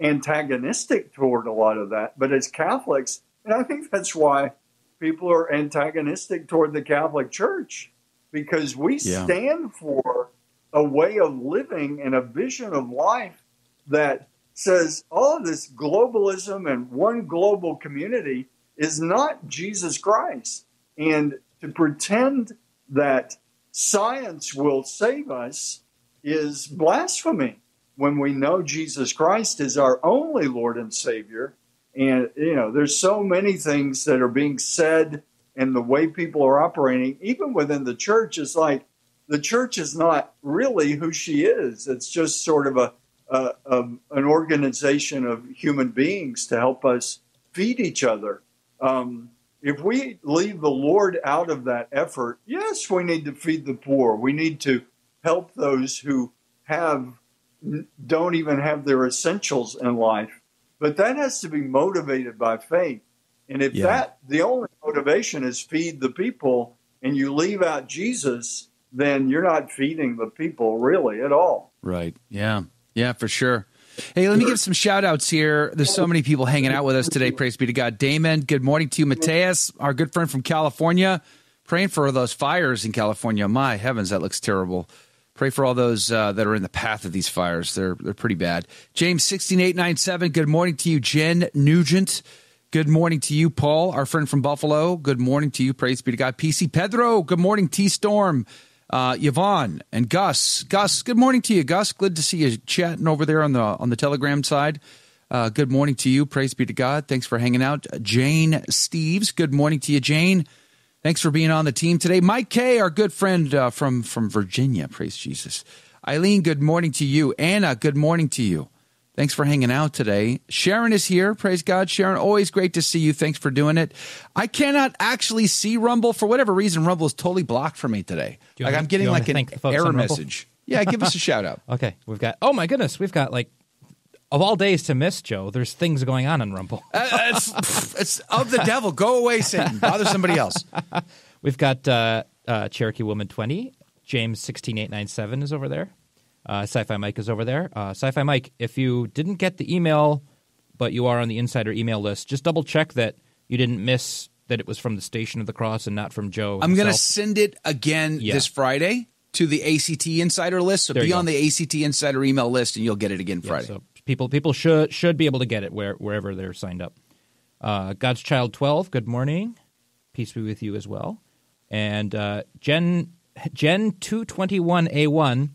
S6: antagonistic toward a lot of that. But as Catholics, and I think that's why people are antagonistic toward the Catholic Church, because we yeah. stand for a way of living and a vision of life that says all of this globalism and one global community is not Jesus Christ. And to pretend that science will save us is blasphemy when we know Jesus Christ is our only Lord and Savior. And, you know, there's so many things that are being said and the way people are operating, even within the church, is like the church is not really who she is. It's just sort of a, a, a an organization of human beings to help us feed each other. Um, if we leave the Lord out of that effort, yes, we need to feed the poor. We need to help those who have don't even have their essentials in life. But that has to be motivated by faith. And if yeah. that the only motivation is feed the people and you leave out Jesus, then you're not feeding the people really at all.
S4: Right. Yeah. Yeah, for sure. Hey, let me give some shout outs here. There's so many people hanging out with us today. Praise be to God. Damon, good morning to you. Mateus, our good friend from California, praying for those fires in California. My heavens, that looks terrible. Pray for all those uh, that are in the path of these fires. They're they're pretty bad. James sixteen eight nine seven. Good morning to you, Jen Nugent. Good morning to you, Paul, our friend from Buffalo. Good morning to you. Praise be to God. PC Pedro. Good morning, T Storm. Uh, Yvonne and Gus. Gus, good morning to you, Gus. Good to see you chatting over there on the on the Telegram side. Uh, good morning to you. Praise be to God. Thanks for hanging out. Jane Steves. Good morning to you, Jane. Thanks for being on the team today. Mike Kay, our good friend uh, from, from Virginia. Praise Jesus. Eileen, good morning to you. Anna, good morning to you. Thanks for hanging out today. Sharon is here. Praise God. Sharon, always great to see you. Thanks for doing it. I cannot actually see Rumble. For whatever reason, Rumble is totally blocked for me today. Like I'm getting like an error message. Yeah, give us a shout out.
S7: Okay. We've got, oh my goodness, we've got like of all days to miss, Joe, there's things going on in Rumble.
S4: uh, it's, it's, of the devil. Go away, Satan. Bother somebody else.
S7: We've got uh, uh, Cherokee Woman 20. James 16897 is over there. Uh, Sci-Fi Mike is over there. Uh, Sci-Fi Mike, if you didn't get the email, but you are on the insider email list, just double check that you didn't miss that it was from the Station of the Cross and not from Joe.
S4: I'm going to send it again yeah. this Friday to the ACT Insider list. So there be on the ACT Insider email list, and you'll get it again Friday.
S7: Yeah, so people people should should be able to get it where wherever they're signed up. Uh, God's Child 12, good morning. Peace be with you as well. And uh, Gen Gen 221A1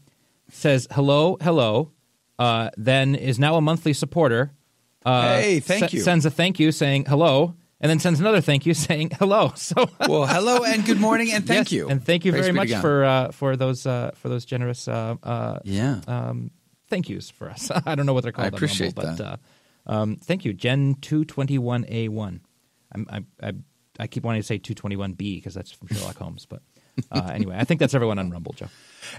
S7: says hello, hello. Uh, then is now a monthly supporter.
S4: Uh, hey, thank you.
S7: Sends a thank you saying hello, and then sends another thank you saying hello. So
S4: well, hello and good morning and thank
S7: yes,
S4: you
S7: and thank you Praise very much for uh, for those uh, for those generous uh, uh,
S4: yeah
S7: um, thank yous for us. I don't know what they're called.
S4: I appreciate
S7: Rumble,
S4: that.
S7: But, um, thank you, Gen two twenty one A one. I, I I keep wanting to say two twenty one B because that's from Sherlock Holmes, but. Uh, anyway, I think that's everyone on Rumble, Joe.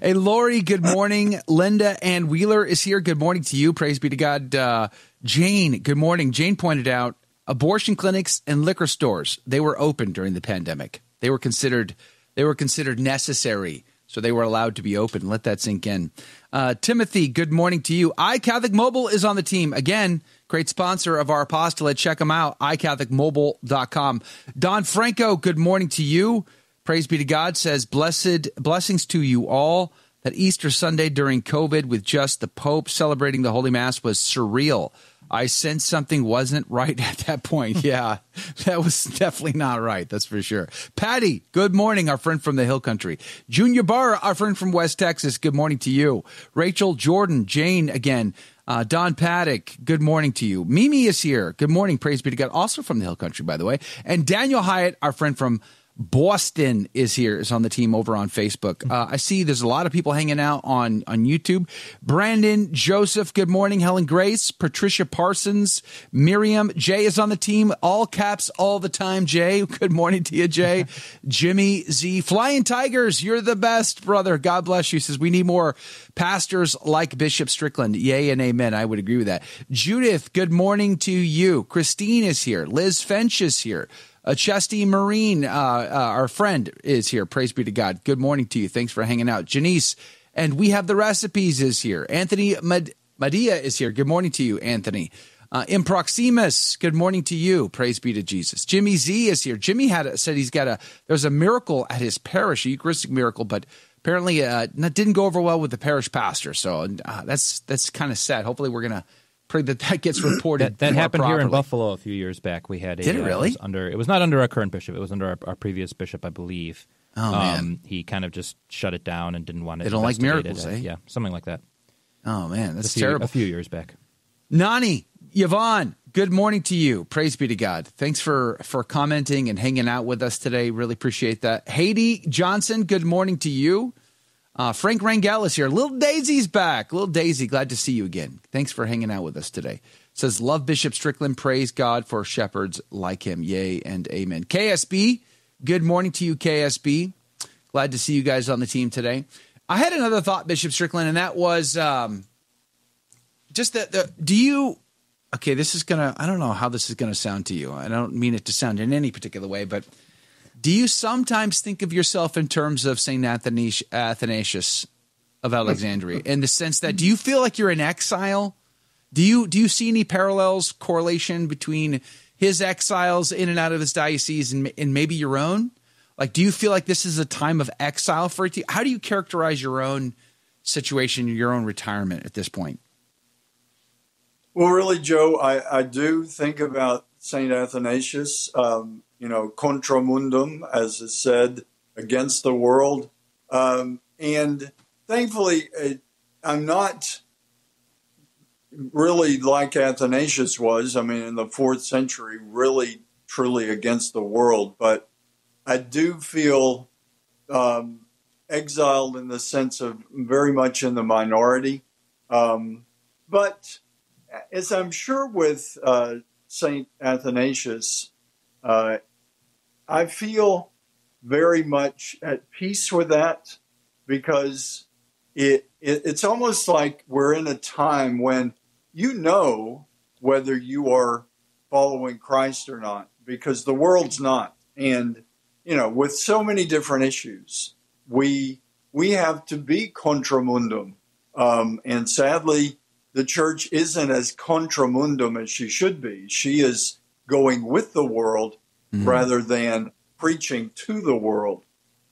S4: Hey, Lori, good morning. Linda and Wheeler is here. Good morning to you. Praise be to God. Uh, Jane, good morning. Jane pointed out abortion clinics and liquor stores, they were open during the pandemic. They were considered they were considered necessary, so they were allowed to be open. Let that sink in. Uh, Timothy, good morning to you. iCatholic Mobile is on the team. Again, great sponsor of our apostolate. Check them out, iCatholicMobile.com. Don Franco, good morning to you. Praise be to God says, Blessed blessings to you all. That Easter Sunday during COVID with just the Pope celebrating the Holy Mass was surreal. I sensed something wasn't right at that point. Yeah, that was definitely not right. That's for sure. Patty, good morning, our friend from the Hill Country. Junior Barr, our friend from West Texas. Good morning to you. Rachel Jordan, Jane again. Uh, Don Paddock, good morning to you. Mimi is here. Good morning. Praise be to God. Also from the Hill Country, by the way. And Daniel Hyatt, our friend from Boston is here, is on the team over on Facebook. Uh, I see there's a lot of people hanging out on, on YouTube. Brandon, Joseph, good morning. Helen Grace, Patricia Parsons, Miriam, Jay is on the team. All caps all the time. Jay, good morning to you, Jay. Jimmy Z, Flying Tigers, you're the best, brother. God bless you. Says we need more pastors like Bishop Strickland. Yay and amen. I would agree with that. Judith, good morning to you. Christine is here. Liz Fench is here. Uh, Chesty Marine, uh, uh, our friend, is here. Praise be to God. Good morning to you. Thanks for hanging out. Janice, and we have the recipes is here. Anthony Mad- Madia is here. Good morning to you, Anthony. Uh, Improximus, good morning to you. Praise be to Jesus. Jimmy Z is here. Jimmy had a, said he's got a there's a miracle at his parish, a Eucharistic miracle, but apparently uh, didn't go over well with the parish pastor. So uh, that's that's kind of sad. Hopefully, we're gonna pray that that gets reported.
S7: that, that happened
S4: properly.
S7: here in Buffalo a few years back. We had a,
S4: Did it
S7: uh,
S4: really?
S7: was under it was not under our current bishop. It was under our, our previous bishop, I believe.
S4: Oh, man.
S7: he kind of just shut it down and didn't want it.
S4: They don't like miracles,
S7: Uh,
S4: eh?
S7: Yeah, something like that.
S4: Oh man, that's
S7: a few,
S4: terrible.
S7: A few years back.
S4: Nani, Yvonne, good morning to you. Praise be to God. Thanks for for commenting and hanging out with us today. Really appreciate that. Haiti Johnson, good morning to you. Uh, Frank Rangel is here. Little Daisy's back. Little Daisy, glad to see you again. Thanks for hanging out with us today. Says, love Bishop Strickland. Praise God for shepherds like him. Yay and amen. KSB, good morning to you, KSB. Glad to see you guys on the team today. I had another thought, Bishop Strickland, and that was um, just that the do you okay this is gonna i don't know how this is gonna sound to you i don't mean it to sound in any particular way but do you sometimes think of yourself in terms of Athanasius, athanasius of alexandria in the sense that do you feel like you're in exile? Do you do you see any parallels correlation between his exiles in and out of his diocese and, and maybe your own? Like do you feel like this is a time of exile for you? How do you characterize your own situation your own retirement at this point?
S6: Well, really, Joe, I, I do think about St. Athanasius, um, you know, contra mundum, as is said, against the world. Um, and thankfully, it, I'm not really like Athanasius was. I mean, in the fourth century, really, truly against the world. But I do feel um, exiled in the sense of very much in the minority. Um, but as I'm sure with uh, Saint Athanasius, uh, I feel very much at peace with that because it, it it's almost like we're in a time when you know whether you are following Christ or not because the world's not, and you know with so many different issues, we we have to be contra mundum, um, and sadly the church isn't as contra mundum as she should be. She is going with the world
S4: Mm-hmm.
S6: rather than preaching to the world.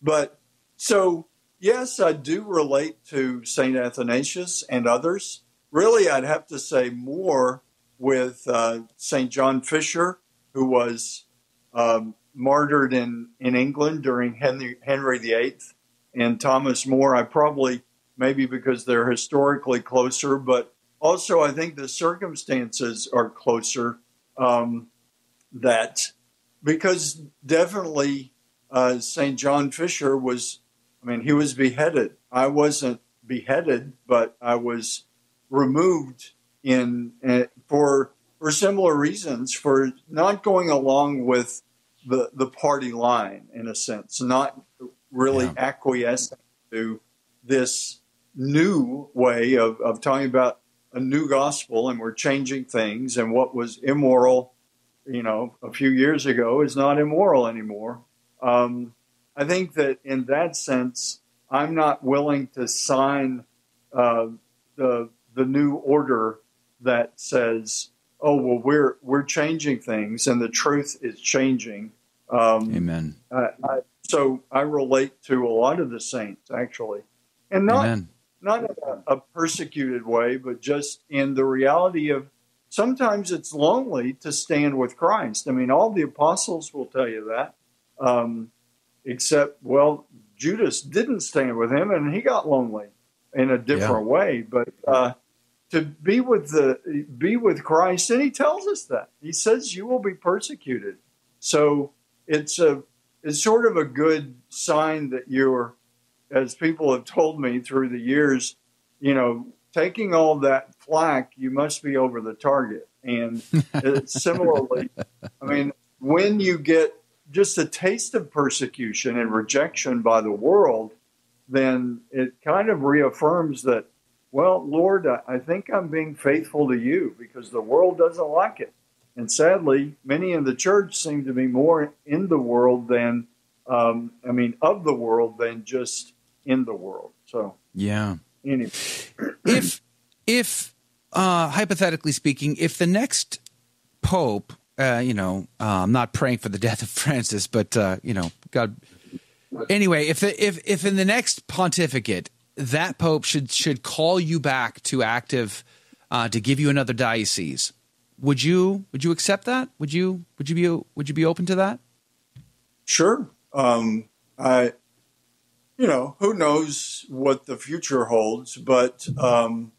S6: But so, yes, I do relate to St. Athanasius and others. Really, I'd have to say more with uh, St. John Fisher, who was um, martyred in, in England during Henry, Henry VIII, and Thomas More. I probably, maybe because they're historically closer, but also I think the circumstances are closer. Um, that because definitely uh, St. John Fisher was, I mean, he was beheaded. I wasn't beheaded, but I was removed in uh, for for similar reasons for not going along with the the party line in a sense, not really acquiescing to this new way of, of talking about a new gospel and we're changing things and what was immoral you know, a few years ago is not immoral anymore. Um, I think that in that sense, I'm not willing to sign uh, the the new order that says, "Oh, well, we're we're changing things, and the truth is changing." Um,
S4: Amen.
S6: I, I, so I relate to a lot of the saints actually, and not
S4: Amen.
S6: not in a, a persecuted way, but just in the reality of sometimes it's lonely to stand with Christ. I mean, all the apostles will tell you that, um, except, well, Judas didn't stand with him and he got lonely in a different way. But uh, to be with the be with Christ, and he tells us that he says you will be persecuted. So it's a it's sort of a good sign that you're, as people have told me through the years, you know, taking all that flack, you must be over the target. And similarly, I mean, when you get just a taste of persecution and rejection by the world, then it kind of reaffirms that, well, Lord, I think I'm being faithful to you because the world doesn't like it. And sadly, many in the church seem to be more in the world than, um, I mean, of the world than just in the world. So,
S4: yeah.
S6: Anyway.
S4: if, if, uh, hypothetically speaking, if the next pope, uh, you know, uh, I'm not praying for the death of Francis, but, uh, you know, God. Anyway, if, the, if, if in the next pontificate, that pope should, should call you back to active, uh, to give you another diocese, would you would you accept that? Would you would you be would you be open to that?
S6: Sure. Um, I, you know, who knows what the future holds, but um,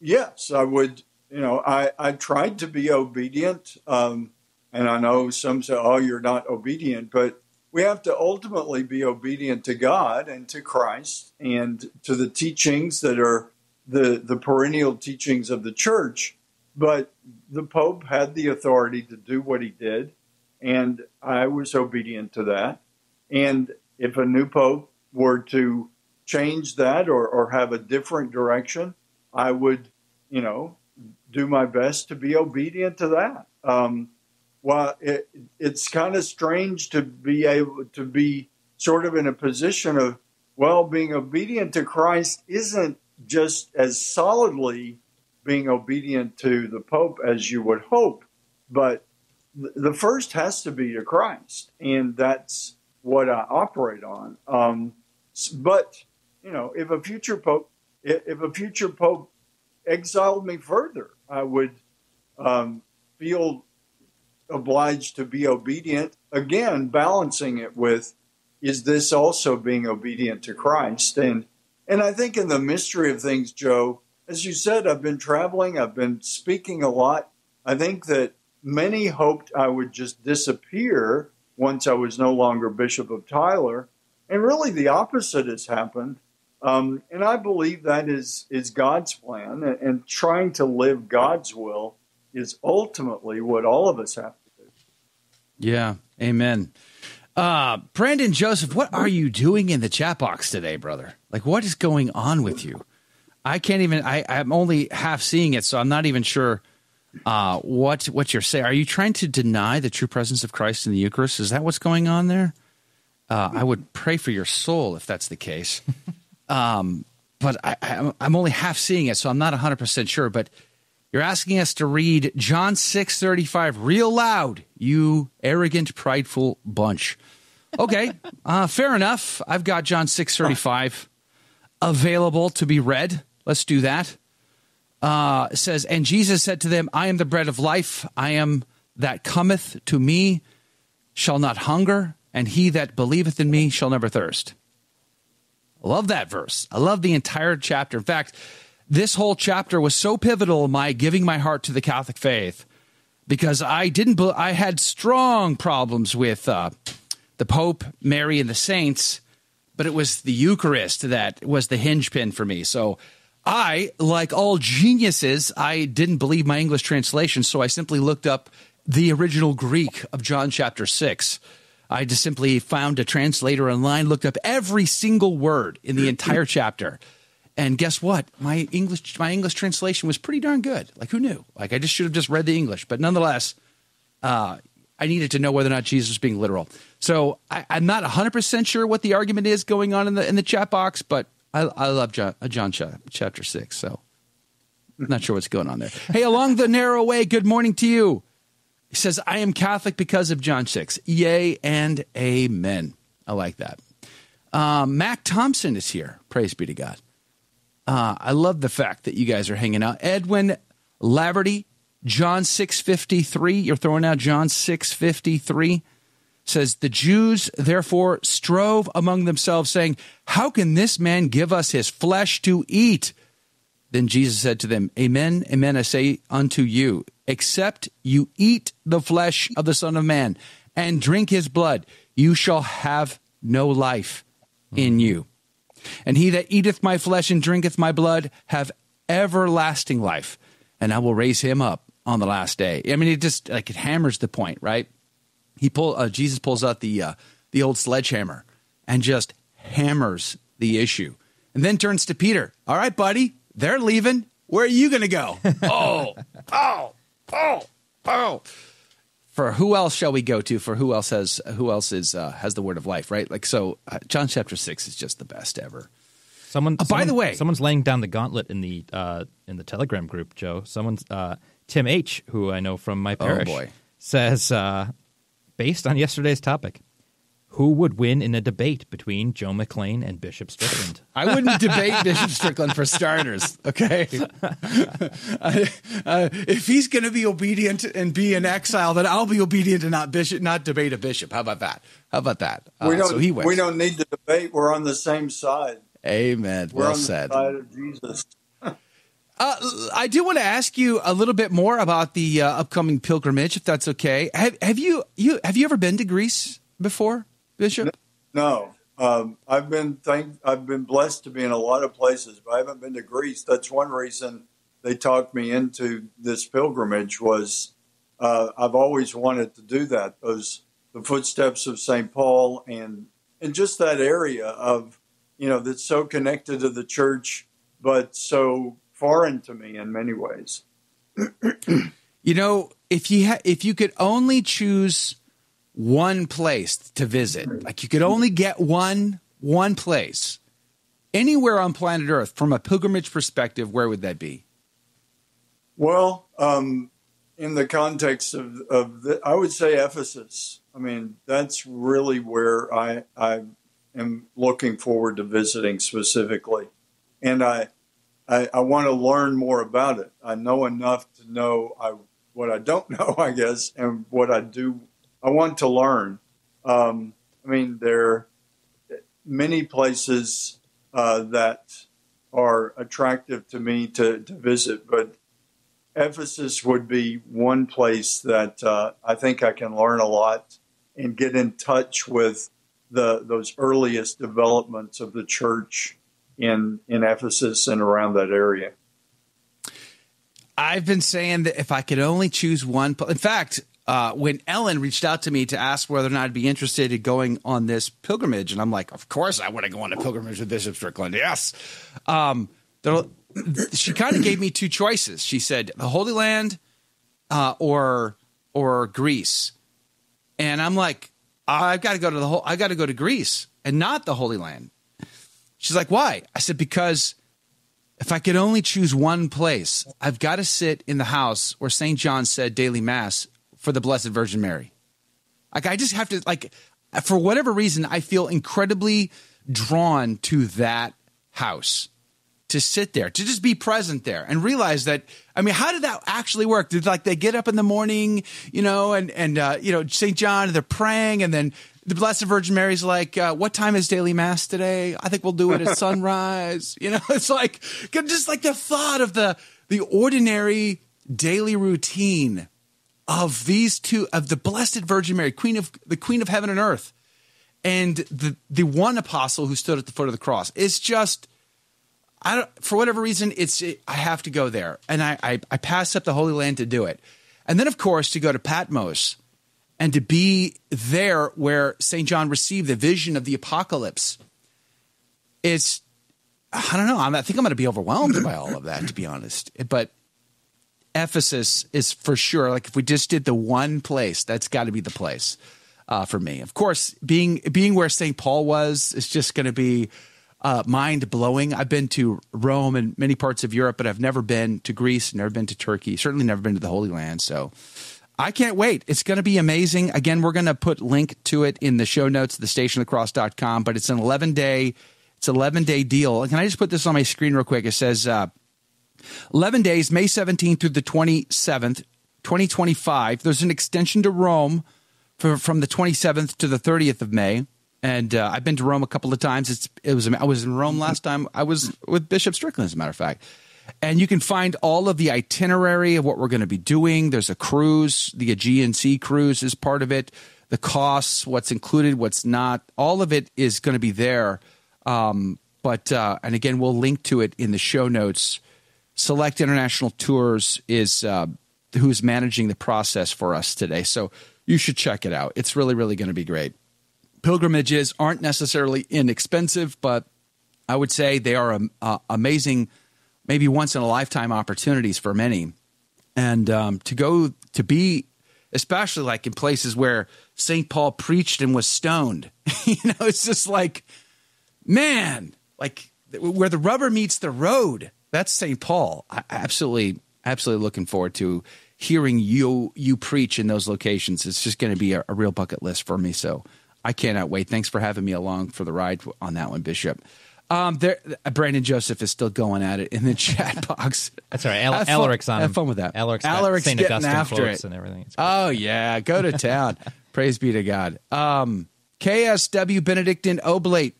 S6: yes, I would. You know, I I tried to be obedient, um, and I know some say, "Oh, you're not obedient," but we have to ultimately be obedient to God and to Christ and to the teachings that are the the perennial teachings of the church but the Pope had the authority to do what he did, and I was obedient to that. And if a new Pope were to change that or, or have a different direction, I would, you know, do my best to be obedient to that. Um, well, it, it's kind of strange to be able to be sort of in a position of, well, being obedient to Christ isn't just as solidly being obedient to the Pope as you would hope. But the first has to be to Christ, and that's what I operate on. Um, but you know, if a future pope, if a future pope exiled me further, I would um, feel obliged to be obedient. Again, balancing it with, is this also being obedient to Christ? And and I think in the mystery of things, Joe, as you said, I've been traveling, I've been speaking a lot. I think that many hoped I would just disappear once I was no longer Bishop of Tyler. And really, the opposite has happened. Um, and I believe that is, is God's plan. And, and trying to live God's will is ultimately what all of us have to do.
S4: Yeah. Amen. Uh, Brandon Joseph, what are you doing in the chat box today, brother? Like, what is going on with you? I can't even. I, I'm only half seeing it, so I'm not even sure uh, what what you're saying. Are you trying to deny the true presence of Christ in the Eucharist? Is that what's going on there? Uh, I would pray for your soul if that's the case. um, but I, am only half seeing it, so I'm not 100 percent sure. But you're asking us to read John 6:35 real loud, you arrogant, prideful bunch. Okay, uh, fair enough. I've got John 6:35 available to be read. Let's do that. Uh, says, And Jesus said to them, I am the bread of life. I am that cometh to me shall not hunger, and he that believeth in me shall never thirst. I love that verse. I love the entire chapter. In fact, this whole chapter was so pivotal in my giving my heart to the Catholic faith because I didn't. I had strong problems with uh, the Pope, Mary, and the saints, but it was the Eucharist that was the hinge pin for me. So I, like all geniuses, I didn't believe my English translation, so I simply looked up the original Greek of John chapter 6. I just simply found a translator online, looked up every single word in the entire chapter. And guess what? My English my English translation was pretty darn good. Like who knew? Like I just should have just read the English. But nonetheless, uh, I needed to know whether or not Jesus was being literal. So I, am not 100% sure what the argument is going on in the in the chat box, but I, I love John, uh, John chapter 6, so I'm not sure what's going on there. Hey, along the narrow way, good morning to you. He says, I am Catholic because of John 6. Yay and amen. I like that. Um, Mac Thompson is here. Praise be to God. Uh, I love the fact that you guys are hanging out. Edwin Laverty, John 653. You're throwing out John 653 says, The Jews therefore strove among themselves, saying, How can this man give us his flesh to eat? Then Jesus said to them, Amen, amen, I say unto you, except you eat the flesh of the Son of Man and drink his blood, you shall have no life in mm-hmm. you. And he that eateth my flesh and drinketh my blood have everlasting life, and I will raise him up on the last day. I mean, it just like it hammers the point, right? He pull uh, Jesus pulls out the uh, the old sledgehammer and just hammers the issue, and then turns to Peter. All right, buddy, they're leaving. Where are you going to go? oh, oh, oh, oh. For who else shall we go to? For who else has who else is uh, has the word of life? Right? Like so, uh, John chapter six is just the best ever.
S7: Someone,
S4: Uh, by the way-
S7: someone's laying down the gauntlet in the uh, in the Telegram group. Joe, someone's uh, Tim H, who I know from my parish,
S4: boy.
S7: says uh, based on yesterday's topic, who would win in a debate between Joe McClane and Bishop Strickland?
S4: I wouldn't debate Bishop Strickland for starters. Okay, I- uh, if he's going to be obedient and be in exile, then I'll be obedient and not bishop, not debate a bishop. How about that? How about that? Uh,
S6: we don't.
S4: so he wins.
S6: we don't need to debate. We're on the same side.
S4: Amen.
S6: We're
S4: Well
S6: on
S4: said.
S6: the side of Jesus.
S4: Uh, I do want to ask you a little bit more about the uh, upcoming pilgrimage, if that's okay. Have, have you you have you ever been to Greece before, Bishop?
S6: No, um, I've been thank. I've been blessed to be in a lot of places, but I haven't been to Greece. That's one reason they talked me into this pilgrimage. Was uh, I've always wanted to do that. Those the footsteps of Saint Paul and and just that area of you know that's so connected to the church, but so foreign to me in many ways.
S4: You know, if you ha- if you could only choose one place to visit, like you could only get one one place anywhere on planet Earth from a pilgrimage perspective, where would that be?
S6: Well, um, in the context of, of the, I would say Ephesus. I mean, that's really where I, I am looking forward to visiting specifically. And I, I, I want to learn more about it. I know enough to know I, what I don't know, I guess, and what I do. I want to learn. Um, I mean, there are many places uh, that are attractive to me to, to visit, but Ephesus would be one place that uh, I think I can learn a lot and get in touch with the those earliest developments of the church in in Ephesus and around that area.
S4: I've been saying that if I could only choose one, in fact, uh, when Ellen reached out to me to ask whether or not I'd be interested in going on this pilgrimage, and I'm like, of course I want to go on a pilgrimage with Bishop Strickland. Yes. Um, she kind of gave me two choices. She said the Holy Land uh, or or Greece, and I'm like, I've got to go to the whole. I got to go to Greece and not the Holy Land. She's like, why? I said because if I could only choose one place, I've got to sit in the house where St. John said daily mass for the Blessed Virgin Mary. Like, I just have to, like, for whatever reason, I feel incredibly drawn to that house to sit there, to just be present there and realize that, I mean, how did that actually work? Did like they get up in the morning, you know, and, and, uh, you know, St. John, they're praying and then the Blessed Virgin Mary's like, uh, what time is daily mass today? I think we'll do it at sunrise. You know, it's like, just like the thought of the, the ordinary daily routine of these two, of the Blessed Virgin Mary, Queen of, the Queen of heaven and earth and the, the one apostle who stood at the foot of the cross. It's just, I don't, for whatever reason, it's it, I have to go there, and I, I I pass up the Holy Land to do it, and then of course to go to Patmos, and to be there where Saint John received the vision of the apocalypse. It's I don't know. I'm, I think I'm going to be overwhelmed by all of that, to be honest. But Ephesus is for sure. Like if we just did the one place, that's got to be the place uh, for me. Of course, being being where Saint Paul was is just going to be uh, mind blowing. I've been to Rome and many parts of Europe, but I've never been to Greece, never been to Turkey, certainly never been to the Holy Land. So I can't wait. It's going to be amazing. Again, we're going to put link to it in the show notes, thestationofthecross.com, but it's an 11 day, it's 11 day deal. Can I just put this on my screen real quick? It says, uh, 11 days, May 17th through the 27th, 2025. There's an extension to Rome for, from the 27th to the 30th of May. And uh, I've been to Rome a couple of times. It's it was I was in Rome last time. I was with Bishop Strickland, as a matter of fact. And you can find all of the itinerary of what we're going to be doing. There's a cruise, the Aegean Sea cruise is part of it. the costs, what's included, what's not. All of it is going to be there. Um, but uh, and again, we'll link to it in the show notes. Select International Tours is uh, who's managing the process for us today, so you should check it out. It's really, really going to be great. Pilgrimages aren't necessarily inexpensive, but I would say they are um, uh, amazing, maybe once in a lifetime opportunities for many. And um, to go to be, especially like in places where St. Paul preached and was stoned, you know, it's just like, man, like where the rubber meets the road. That's St. Paul. I absolutely, absolutely looking forward to hearing you you preach in those locations. It's just going to be a, a real bucket list for me. So I cannot wait. Thanks for having me along for the ride on that one, Bishop. Um, there, Brandon Joseph is still going at it in the chat box.
S7: That's all right.
S4: Have fun,
S7: Alaric's on.
S4: Have fun with that.
S7: Alaric's,
S4: Alaric's
S7: St.
S4: getting
S7: Augustine
S4: after it
S7: and everything.
S4: Oh yeah, go to town. Praise be to God. Um, KSW Benedictine Oblate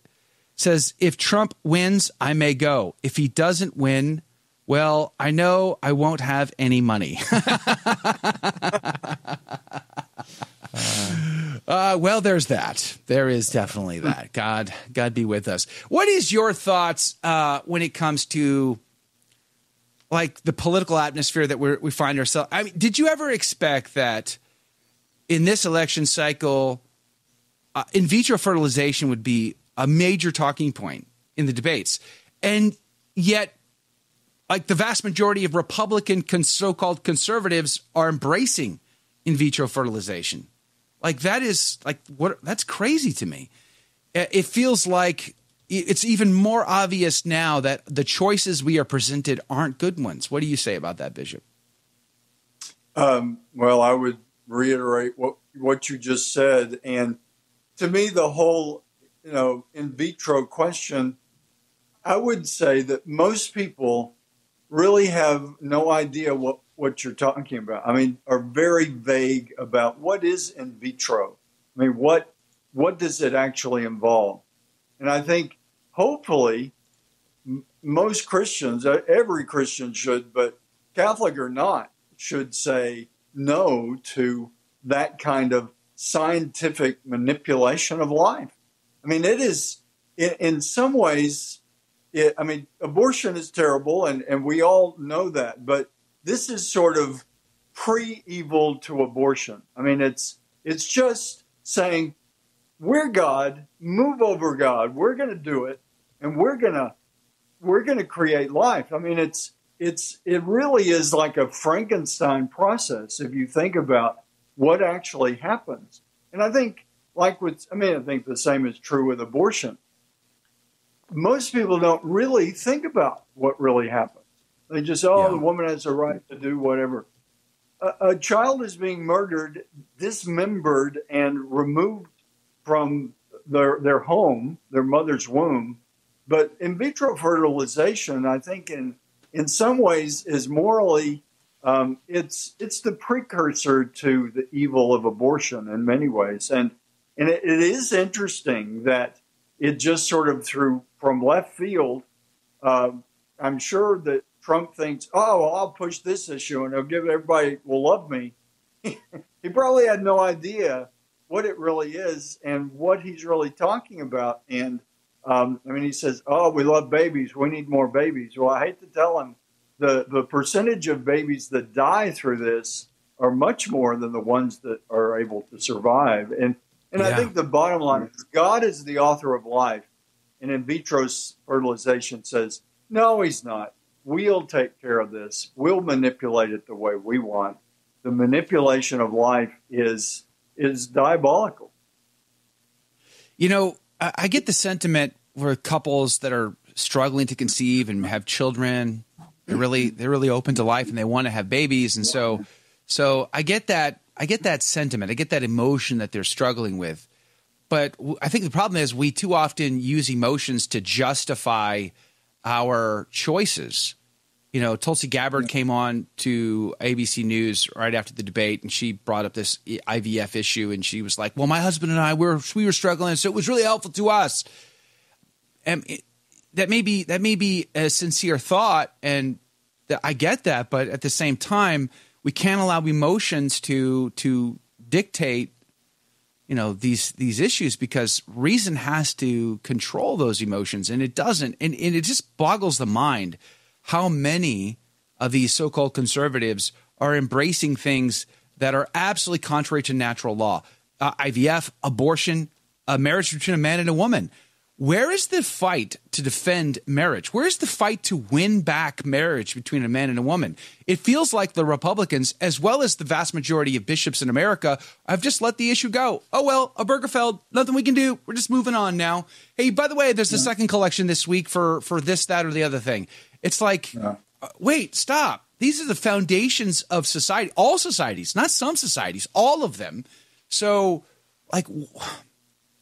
S4: says, if Trump wins, I may go. If he doesn't win, well, I know I won't have any money. Uh, well, there's that. There is definitely that. God, God be with us. What is your thoughts uh, when it comes to like the political atmosphere that we find ourselves? I mean, did you ever expect that in this election cycle, uh, in vitro fertilization would be a major talking point in the debates, and yet, like the vast majority of Republican so-called conservatives are embracing in vitro fertilization. Like that is like what that's crazy to me. It feels like it's even more obvious now that the choices we are presented aren't good ones. What do you say about that, Bishop?
S6: Um, well, I would reiterate what what you just said, and to me, the whole you know in vitro question, I would say that most people really have no idea what what you're talking about. I mean, are very vague about what is in vitro. I mean, what what does it actually involve? And I think hopefully m- most Christians, uh, every Christian should, but Catholic or not, should say no to that kind of scientific manipulation of life. I mean, it is in, in some ways. It, I mean, abortion is terrible, and, and we all know that. But this is sort of pre-evil to abortion. I mean, it's it's just saying we're God, move over God. We're going to do it, and we're gonna we're going to create life. I mean, it's it's it really is like a Frankenstein process if you think about what actually happens. And I think, like with, I mean, I think the same is true with abortion. Most people don't really think about what really happens. They just, oh, yeah. the woman has a right to do whatever. A, a, child is being murdered, dismembered, and removed from their their home, their mother's womb. But in vitro fertilization, I think, in in some ways, is morally um, it's it's the precursor to the evil of abortion in many ways, and and it, it is interesting that it just sort of through from left field. Uh, I'm sure that Trump thinks, oh, I'll push this issue and it'll give everybody will love me. he probably had no idea what it really is and what he's really talking about. And um, I mean, he says, oh, we love babies. We need more babies. Well, I hate to tell him the, the percentage of babies that die through this are much more than the ones that are able to survive. And, and yeah. I think the bottom line is God is the author of life. And in vitro fertilization says, no, he's not we'll take care of this. We'll manipulate it the way we want. The manipulation of life is is diabolical.
S4: You know, I get the sentiment for couples that are struggling to conceive and have children. They're really they're really open to life and they want to have babies, and so so I get that I get that sentiment. I get that emotion that they're struggling with. But I think the problem is we too often use emotions to justify our choices. You know, Tulsi Gabbard came on to ABC News right after the debate, and she brought up this IVF issue, and she was like, "Well, my husband and I were we were struggling, so it was really helpful to us." And it, that may be that may be a sincere thought, and I get that, but at the same time, we can't allow emotions to to dictate you know these these issues because reason has to control those emotions and it doesn't. And, and it just boggles the mind how many of these so-called conservatives are embracing things that are absolutely contrary to natural law. Uh, ivf abortion a marriage between a man and a woman where is the fight to defend marriage? Where is the fight to win back marriage between a man and a woman? It feels like the Republicans, as well as the vast majority of bishops in America, have just let the issue go. Oh, well, Obergefell, nothing we can do. We're just moving on now. Hey, by the way, there's a second collection this week for, for this, that, or the other thing. It's like, uh, wait, stop. These are the foundations of society, all societies, not some societies, all of them. So, like,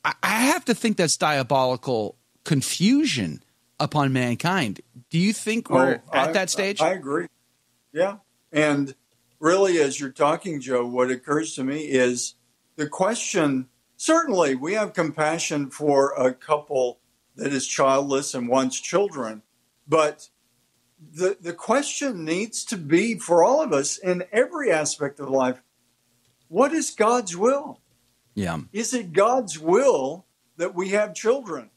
S4: I have to think that's diabolical confusion upon mankind. Do you think we're
S6: Oh,
S4: at
S6: I-
S4: that stage?
S6: I agree. Yeah. And really, as you're talking, Joe, what occurs to me is the question certainly we have compassion for a couple that is childless and wants children, but the, the question needs to be for all of us in every aspect of life what is God's will?
S4: Yeah.
S6: Is it God's will that we have children?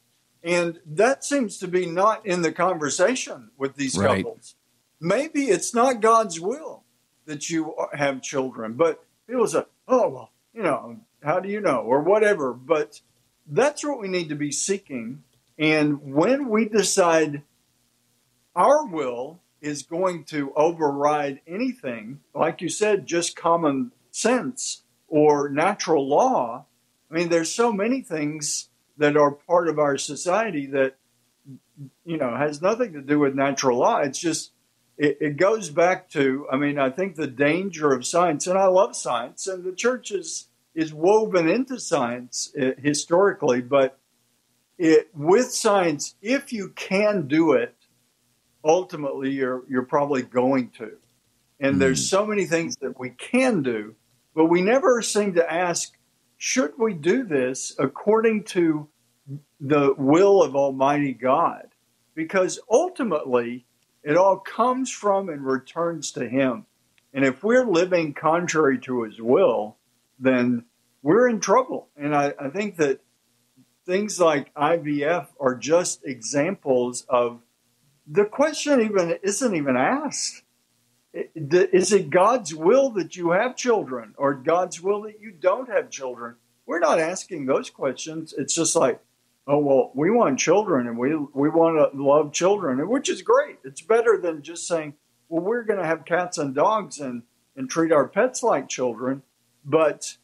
S6: And that seems to be not in the conversation with these
S4: Right.
S6: couples. Maybe it's not God's will that you have children, but people say, oh, well, you know, how do you know? Or whatever. But that's what we need to be seeking. And when we decide our will is going to override anything, like you said, just common sense or natural law. I mean, there's so many things that are part of our society that, you know, has nothing to do with natural law. It's just, it, it goes back to, I mean, I think the danger of science, and I love science, and the church is, is woven into science uh, historically, but it, with science, if you can do it, ultimately you're you're probably going to. And there's so many things that we can do, but we never seem to ask, should we do this according to the will of Almighty God? Because ultimately it all comes from and returns to Him. And if we're living contrary to His will, then we're in trouble. And I, I think that things like IVF are just examples of the question even isn't even asked. Is it God's will that you have children or God's will that you don't have children? We're not asking those questions. It's just like, oh well, we want children and we we want to love children, which is great. It's better than just saying, well, we're going to have cats and dogs and and treat our pets like children, but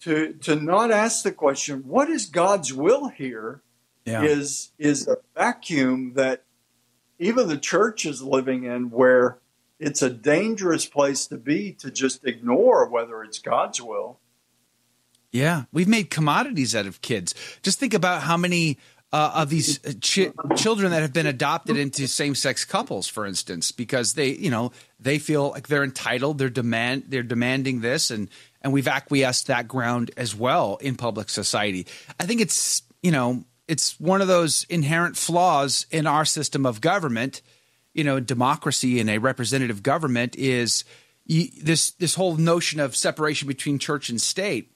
S6: to to not ask the question, what is God's will here?
S4: Yeah.
S6: is is a vacuum that even the church is living in where it's a dangerous place to be to just ignore whether it's God's will.
S4: Yeah, we've made commodities out of kids. Just think about how many uh, of these ch- children that have been adopted into same-sex couples, for instance, because they, you know, they feel like they're entitled, they're demand, they're demanding this, and and we've acquiesced that ground as well in public society. I think it's, you know, it's one of those inherent flaws in our system of government. You know, democracy and a representative government is this this whole notion of separation between church and state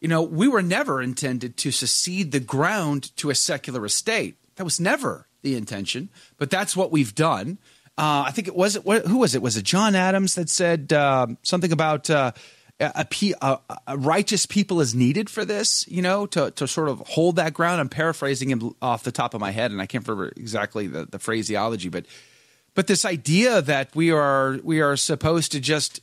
S4: you know, we were never intended to secede the ground to a secular estate. That was never the intention, but that's what we've done. Uh, I think it was who was it? Was it John Adams that said uh, something about uh, a, a, a righteous people is needed for this? You know, to to sort of hold that ground. I'm paraphrasing him off the top of my head, and I can't remember exactly the, the phraseology, but but this idea that we are we are supposed to just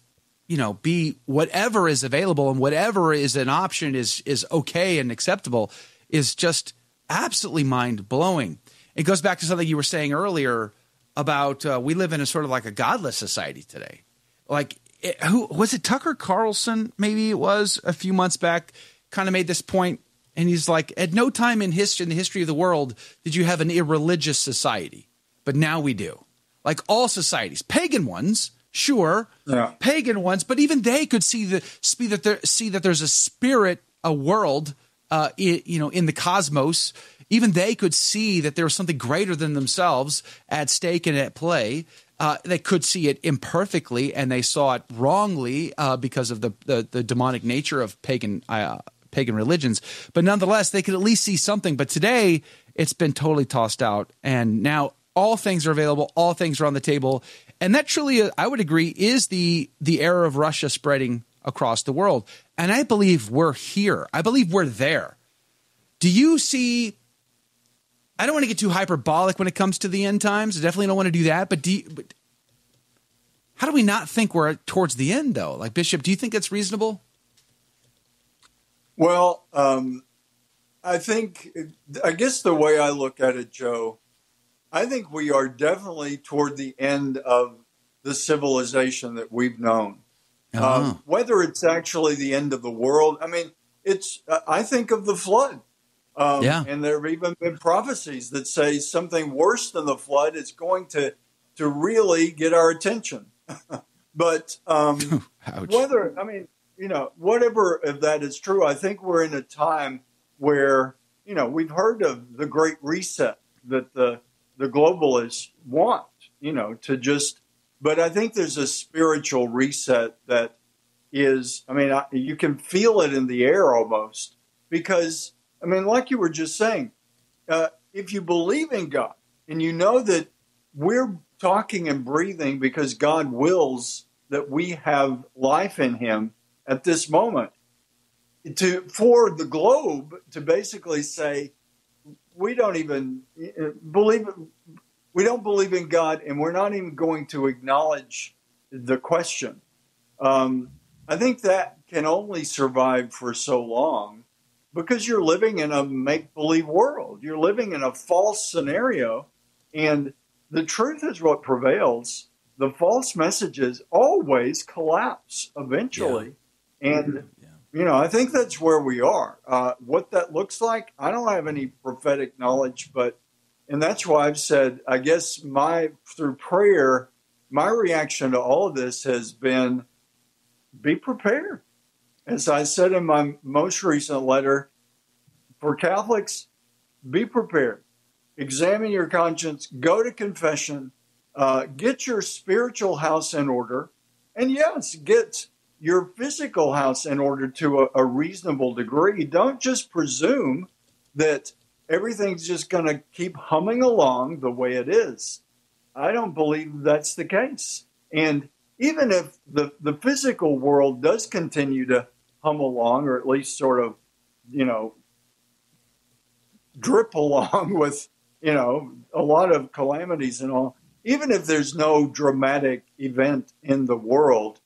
S4: you know be whatever is available and whatever is an option is is okay and acceptable is just absolutely mind blowing. It goes back to something you were saying earlier about uh, we live in a sort of like a godless society today. Like it, who was it? Tucker Carlson, maybe it was a few months back, kind of made this point, and he's like, at no time in history, in the history of the world, did you have an irreligious society, but now we do. Like all societies, pagan ones, sure,
S6: Yeah.
S4: pagan ones, but even they could see the see that there see that there's a spirit, a world, uh, i you know, in the cosmos. Even they could see that there was something greater than themselves at stake and at play. Uh, they could see it imperfectly, and they saw it wrongly uh, because of the, the the demonic nature of pagan uh, pagan religions. But nonetheless, they could at least see something. But today, it's been totally tossed out. And now all things are available, all things are on the table. And that truly, I would agree, is the, the era of Russia spreading across the world. And I believe we're here. I believe we're there. Do you see? I don't want to get too hyperbolic when it comes to the end times. I definitely don't want to do that. But do you, but how do we not think we're towards the end, though? Like Bishop, do you think that's reasonable?
S6: Well, um, I think, I guess the way I look at it, Joe, I think we are definitely toward the end of the civilization that we've known.
S4: Uh-huh.
S6: Um, whether it's actually the end of the world, I mean, it's. I think of the flood. Um,
S4: Yeah.
S6: And there have even been prophecies that say something worse than the flood is going to to really get our attention. but um, whether I mean, you know, whatever if that is true, I think we're in a time where you know we've heard of the Great Reset that the the globalists want, you know, to just. But I think there's a spiritual reset that is. I mean, I, you can feel it in the air almost because I mean, like you were just saying, uh, if you believe in God and you know that we're talking and breathing because God wills that we have life in Him at this moment, to for the globe to basically say we don't even believe we don't believe in God and we're not even going to acknowledge the question. Um, I think that can only survive for so long because you're living in a make believe world. You're living in a false scenario, and the truth is what prevails. The false messages always collapse eventually. And, you know, I think that's where we are. Uh, what that looks like, I don't have any prophetic knowledge, but, and that's why I've said, I guess my, through prayer, my reaction to all of this has been be prepared as I said in my most recent letter, for Catholics, be prepared. Examine your conscience, go to confession, uh, get your spiritual house in order, and yes, get your physical house in order to a, a reasonable degree. Don't just presume that everything's just going to keep humming along the way it is. I don't believe that's the case. And even if the, the physical world does continue to hum along, or at least sort of, you know, drip along with, you know, a lot of calamities and all, even if there's no dramatic event in the world,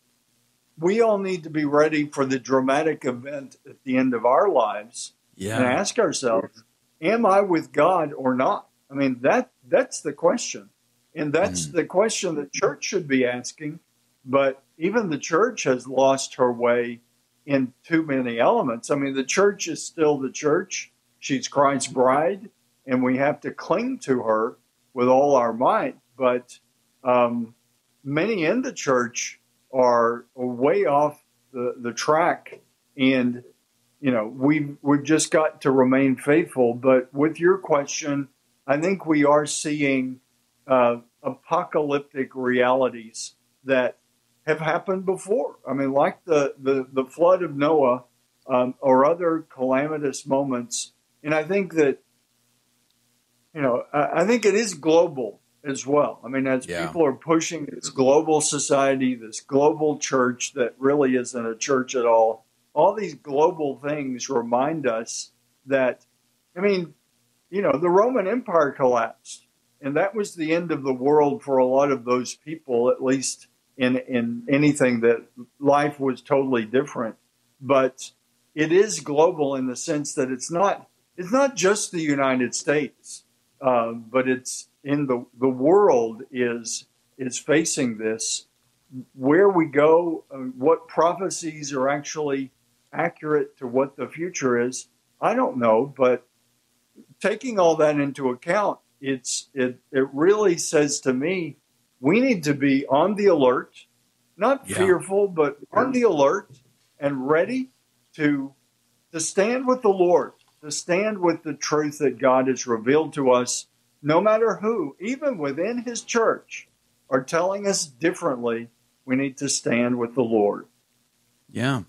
S6: we all need to be ready for the dramatic event at the end of our lives
S4: Yeah.
S6: and ask ourselves, am I with God or not? I mean, that that's the question. And that's the question the church should be asking. But even the church has lost her way in too many elements. I mean, the church is still the church. She's Christ's bride, and we have to cling to her with all our might. But um, many in the church are way off the, the track, and you know we've we've just got to remain faithful. But with your question, I think we are seeing uh, apocalyptic realities that have happened before. I mean, like the, the, the flood of Noah um, or other calamitous moments. And I think that, you know, I, I think it is global as well. I mean, as
S4: Yeah.
S6: people are pushing this global society, this global church that really isn't a church at all, all these global things remind us that, I mean, you know, the Roman Empire collapsed. And that was the end of the world for a lot of those people, at least in in anything that life was totally different. But it is global in the sense that it's not it's not just the United States, uh, but it's in the the world is is facing this. Where we go, uh, what prophecies are actually accurate to what the future is, I don't know. But taking all that into account, it's it it really says to me we need to be on the alert, not
S4: Yeah.
S6: fearful, but on the alert and ready to to stand with the Lord, to stand with the truth that God has revealed to us, no matter who, even within His church, are telling us differently. We need to stand with the Lord.
S4: Yeah.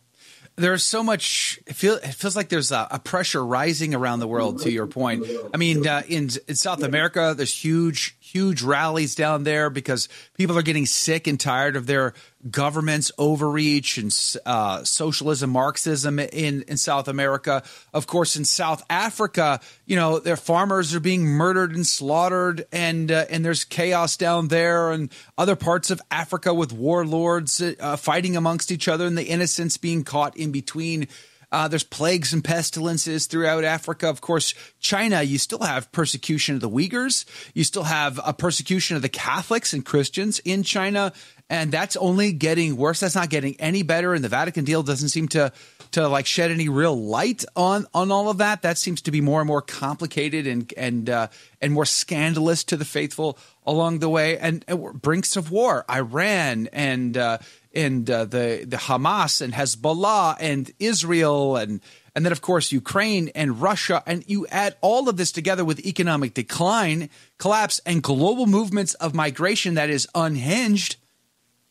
S4: there's so much. It, feel, it feels like there's a, a, pressure rising around the world. To your point, I mean, uh, in in South America, there's huge huge rallies down there because people are getting sick and tired of their government's overreach and uh, socialism, Marxism in, in South America. Of course, in South Africa, you know, their farmers are being murdered and slaughtered, and uh, and there's chaos down there, and other parts of Africa with warlords uh, fighting amongst each other, and the innocents being caught in between. Uh, there's plagues and pestilences throughout Africa. Of course, China, you still have persecution of the Uyghurs. You still have a persecution of the Catholics and Christians in China. And that's only getting worse. That's not getting any better. And the Vatican deal doesn't seem to to like shed any real light on on all of that. That seems to be more and more complicated and and uh, and more scandalous to the faithful along the way. And, and brinks of war, Iran and uh, and uh, the the Hamas and Hezbollah and Israel and and then of course Ukraine and Russia and you add all of this together with economic decline, collapse and global movements of migration that is unhinged.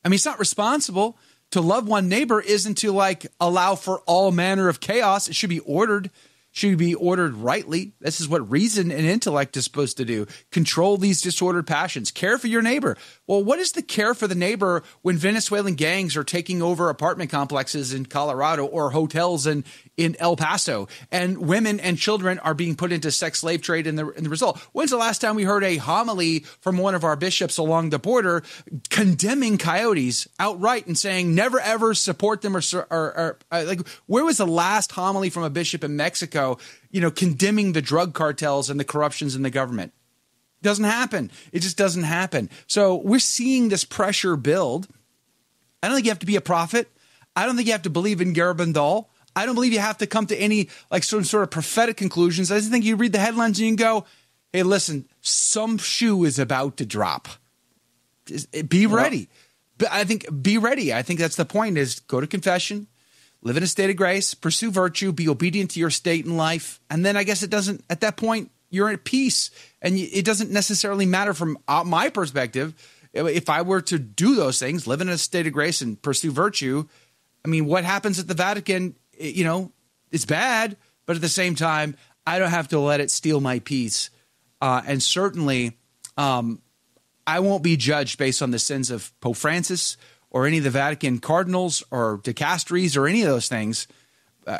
S4: I mean, it's not responsible to love one neighbor isn't to like allow for all manner of chaos. It should be ordered should be ordered rightly. This is what reason and intellect is supposed to do. Control these disordered passions. Care for your neighbor. Well, what is the care for the neighbor when Venezuelan gangs are taking over apartment complexes in Colorado or hotels in, in El Paso and women and children are being put into sex slave trade in the, in the result? When's the last time we heard a homily from one of our bishops along the border condemning coyotes outright and saying never ever support them or, or, or uh, like where was the last homily from a bishop in Mexico, you know, condemning the drug cartels and the corruptions in the government? Doesn't happen. It just doesn't happen. So we're seeing this pressure build. I don't think you have to be a prophet. I don't think you have to believe in Garabandal. I don't believe you have to come to any like some sort of prophetic conclusions. I just think you read the headlines and you can go, "Hey, listen, some shoe is about to drop. Eh, be ready." But I think be ready. I think that's the point. Is go to confession, live in a state of grace, pursue virtue, be obedient to your state in life, and then I guess it doesn't. At that point, you're at peace. And it doesn't necessarily matter from uh, my perspective. If I were to do those things, live in a state of grace and pursue virtue, I mean, what happens at the Vatican, you know, it's bad. But at the same time, I don't have to let it steal my peace. Uh, and certainly, um, I won't be judged based on the sins of Pope Francis or any of the Vatican cardinals or dicasteries or any of those things. Uh,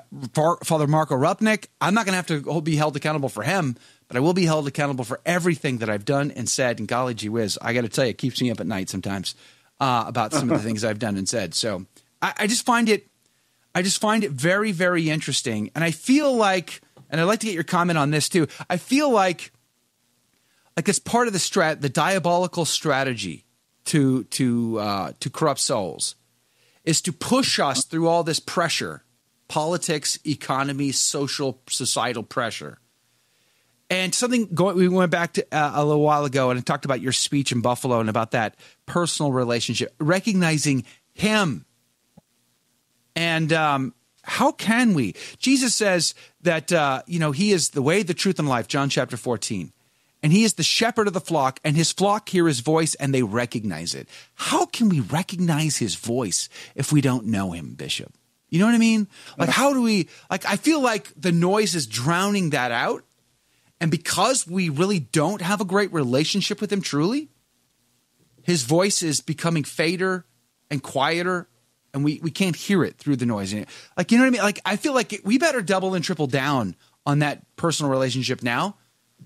S4: Father Marco Rupnik, I'm not going to have to be held accountable for him but I will be held accountable for everything that I've done and said. And golly gee whiz, I got to tell you, it keeps me up at night sometimes uh, about some of the things I've done and said. So I, I just find it, I just find it very, very interesting. And I feel like, and I'd like to get your comment on this too. I feel like, like it's part of the strat, the diabolical strategy to to uh, to corrupt souls is to push us through all this pressure, politics, economy, social, societal pressure and something going, we went back to uh, a little while ago and I talked about your speech in Buffalo and about that personal relationship, recognizing Him. And um, how can we? Jesus says that uh, you know He is the way, the truth, and life. John chapter fourteen, and He is the shepherd of the flock, and His flock hear His voice and they recognize it. How can we recognize His voice if we don't know Him, Bishop? You know what I mean? Like, how do we? Like, I feel like the noise is drowning that out and because we really don't have a great relationship with him truly, his voice is becoming fader and quieter and we, we can't hear it through the noise. Like, you know what I mean? Like, I feel like we better double and triple down on that personal relationship now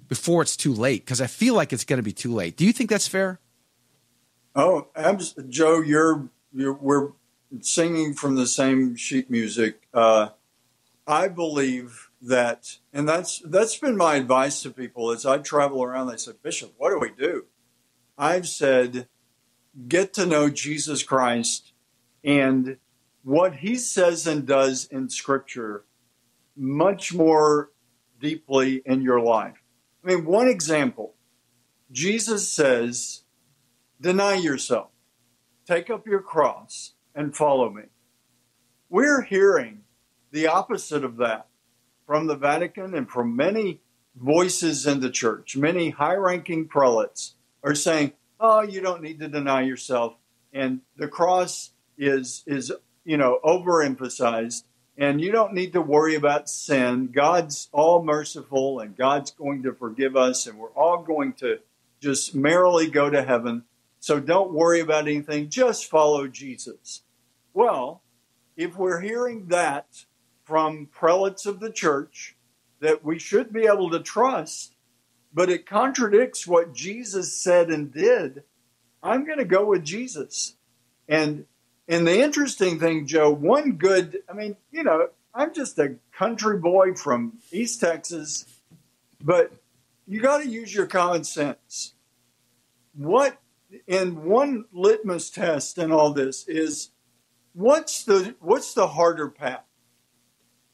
S4: before it's too late because I feel like it's going to be too late. Do you think that's fair?
S6: Oh, Joe, you're, you're we're singing from the same sheet music. Uh, I believe that, and that's that's been my advice to people as I travel around. They say, Bishop, what do we do? I've said, get to know Jesus Christ and what he says and does in Scripture much more deeply in your life. I mean, one example Jesus says, deny yourself, take up your cross, and follow me. We're hearing the opposite of that from the Vatican and from many voices in the church, many high ranking prelates are saying, oh, you don't need to deny yourself. And the cross is, is you know, overemphasized. and you don't need to worry about sin. God's all merciful and God's going to forgive us and we're all going to just merrily go to heaven. So don't worry about anything. Just follow Jesus. Well, if we're hearing that from prelates of the church that we should be able to trust, but it contradicts what Jesus said and did, I'm going to go with Jesus. And and the interesting thing, Joe, one good, I mean, you know, I'm just a country boy from East Texas, but you got to use your common sense. What, in one litmus test in all this is what's the what's the harder path?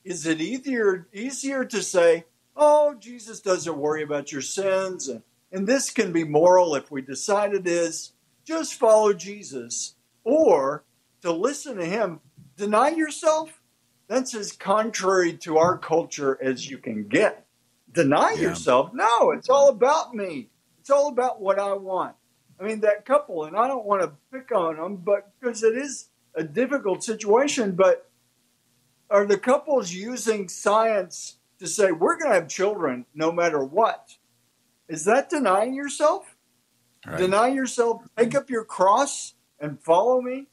S6: Is it easier easier to say, "Oh, Jesus doesn't worry about your sins," and, and this can be moral if we decide it is, just follow Jesus, or to listen to him, deny yourself. That's as contrary to our culture as you can get. Deny
S4: Yeah.
S6: yourself. No, it's all about me. It's all about what I want. I mean, that couple, and I don't want to pick on them, but because it is a difficult situation, but are the couples using science to say we're going to have children no matter what? Is that denying yourself? Deny yourself, take up your cross and follow me.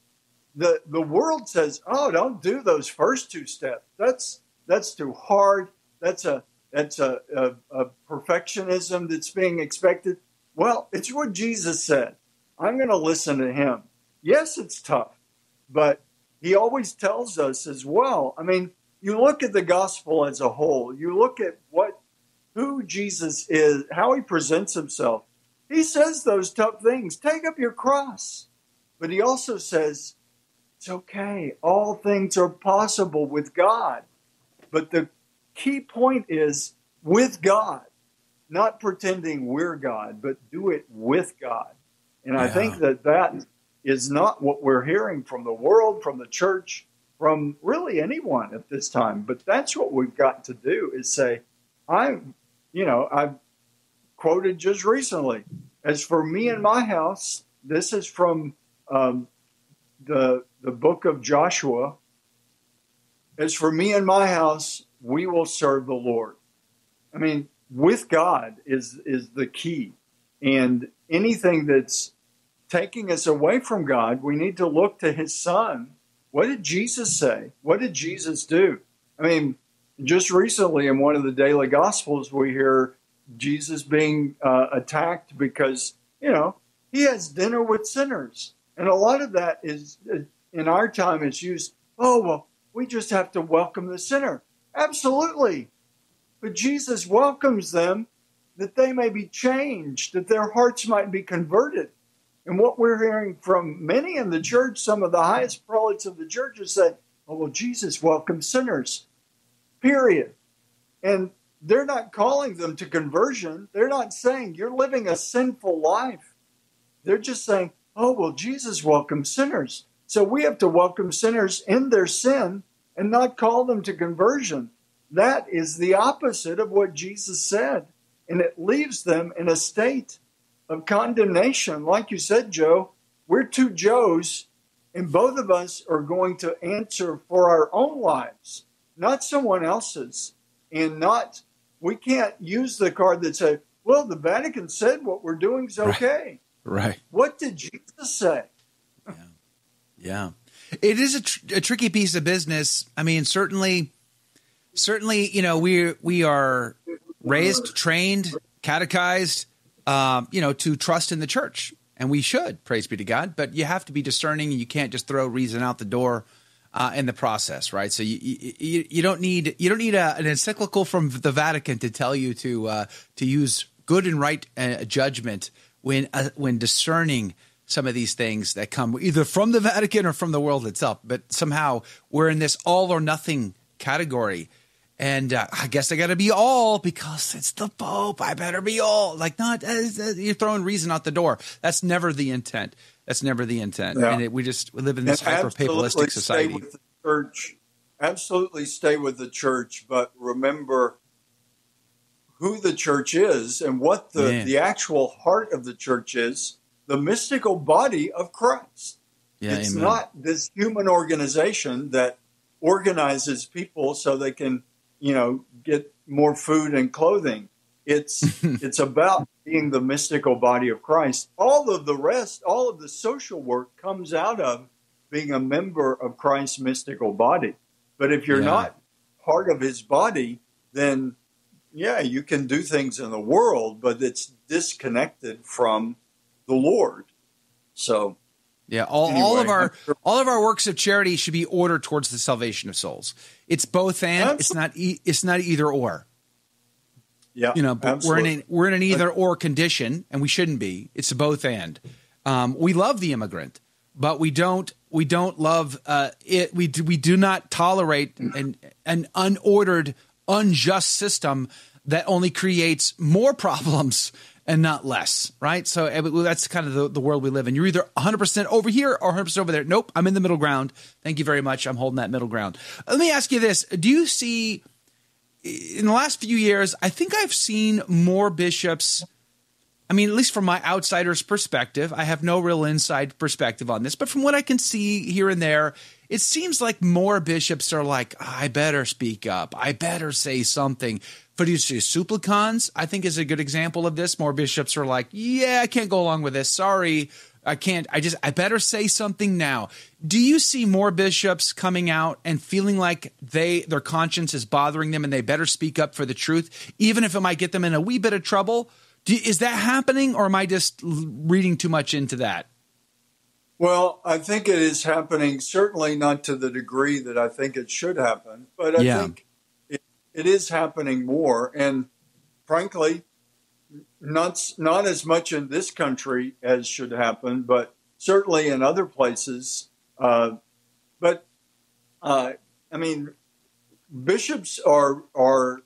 S6: The the world says, "Oh, don't do those first two steps. That's that's too hard. That's a that's a, a, a perfectionism that's being expected." Well, it's what Jesus said. I'm going to listen to him. Yes, it's tough, but he always tells us as well. I mean, you look at the gospel as a whole. You look at what who Jesus is, how he presents himself. He says those tough things. Take up your cross. But he also says, it's okay. All things are possible with God. But the key point is with God, not pretending we're God, but do it with God. And I think that that is not what we're hearing from the world, from the church, from really anyone at this time. But that's what we've got to do is say, I'm, you know, I've quoted just recently, as for me and my house, this is from um, the the book of Joshua. As for me and my house, we will serve the Lord. I mean, with God is is the key, and anything that's taking us away from God, we need to look to His Son. What did Jesus say? What did Jesus do? I mean, just recently in one of the daily Gospels, we hear Jesus being uh, attacked because you know he has dinner with sinners, and a lot of that is in our time it's used. Oh well, we just have to welcome the sinner. Absolutely, but Jesus welcomes them that they may be changed, that their hearts might be converted. And what we're hearing from many in the church, some of the highest prelates of the church, is that, "Oh well, Jesus welcomes sinners." Period. And they're not calling them to conversion. They're not saying you're living a sinful life. They're just saying, oh, well, Jesus welcomes sinners. So we have to welcome sinners in their sin and not call them to conversion. That is the opposite of what Jesus said. And it leaves them in a state of condemnation. Like you said, Joe, we're two Joes, and both of us are going to answer for our own lives, not someone else's. And not, we can't use the card that says, well, the Vatican said what we're doing is okay.
S4: Right.
S6: What did Jesus say?
S4: Yeah. It is a, tr- a tricky piece of business. I mean, certainly, certainly, you know, we we are raised, trained, catechized, um, you know, to trust in the church, and we should. Praise be to God. But you have to be discerning, and you can't just throw reason out the door uh, in the process, right? So you you, you don't need you don't need a, an encyclical from the Vatican to tell you to uh, to use good and right uh, judgment when uh, when discerning some of these things that come either from the Vatican or from the world itself. But somehow we're in this all or nothing category. And uh, I guess I got to be all because it's the Pope. I better be all. Like, not uh, you're throwing reason out the door. That's never the intent. That's never the intent.
S6: Yeah.
S4: And it, we just we live in this hyper papalistic
S6: stay
S4: society.
S6: with the church. Absolutely stay with the church, but remember who the church is and what the,
S4: Yeah.
S6: the actual heart of the church is the mystical body of Christ.
S4: Yeah,
S6: it's
S4: amen.
S6: not this human organization that organizes people so they can, you know, get more food and clothing. It's it's about being the mystical body of Christ. All of the rest, all of the social work comes out of being a member of Christ's mystical body. But if you're
S4: Yeah.
S6: not part of his body, then yeah, you can do things in the world, but it's disconnected from the Lord. So
S4: Yeah, all, all of our all of our works of charity should be ordered towards the salvation of souls. It's both and. It's not. E- it's not either or.
S6: yeah,
S4: You know, but
S6: absolutely.
S4: we're in a, we're in an either or condition, and we shouldn't be. It's a both and. Um, we love the immigrant, but we don't we don't love uh, it. We do, we do not tolerate an an unordered, unjust system that only creates more problems and not less. Right. So eh, that's kind of the, the world we live in. You're either 100 percent over here or 100 percent over there. Nope, I'm in the middle ground. Thank you very much. I'm holding that middle ground. Uh, let me ask you this: Do you see? Eh, in the last few years, I think I've seen more bishops. I mean, at least from my outsider's perspective, I have no real inside perspective on this, but from what I can see here and there, it seems like more bishops are like, ah, I better speak up. I better say something. Fiducia supplicans, I think, is a good example of this. More bishops are like, yeah, I can't go along with this. Sorry. I can't. I just, I better say something now. Do you see more bishops coming out and feeling like they, their conscience is bothering them and they better speak up for the truth, even if it might get them in a wee bit of trouble? Do, is that happening or am I just reading too much into that?
S6: Well, I think it is happening, certainly not to the degree that I think it should happen, but I
S4: Yeah.
S6: think it, is happening more. And frankly, not, not as much in this country as should happen, but certainly in other places. Uh, but uh, I mean, bishops are, are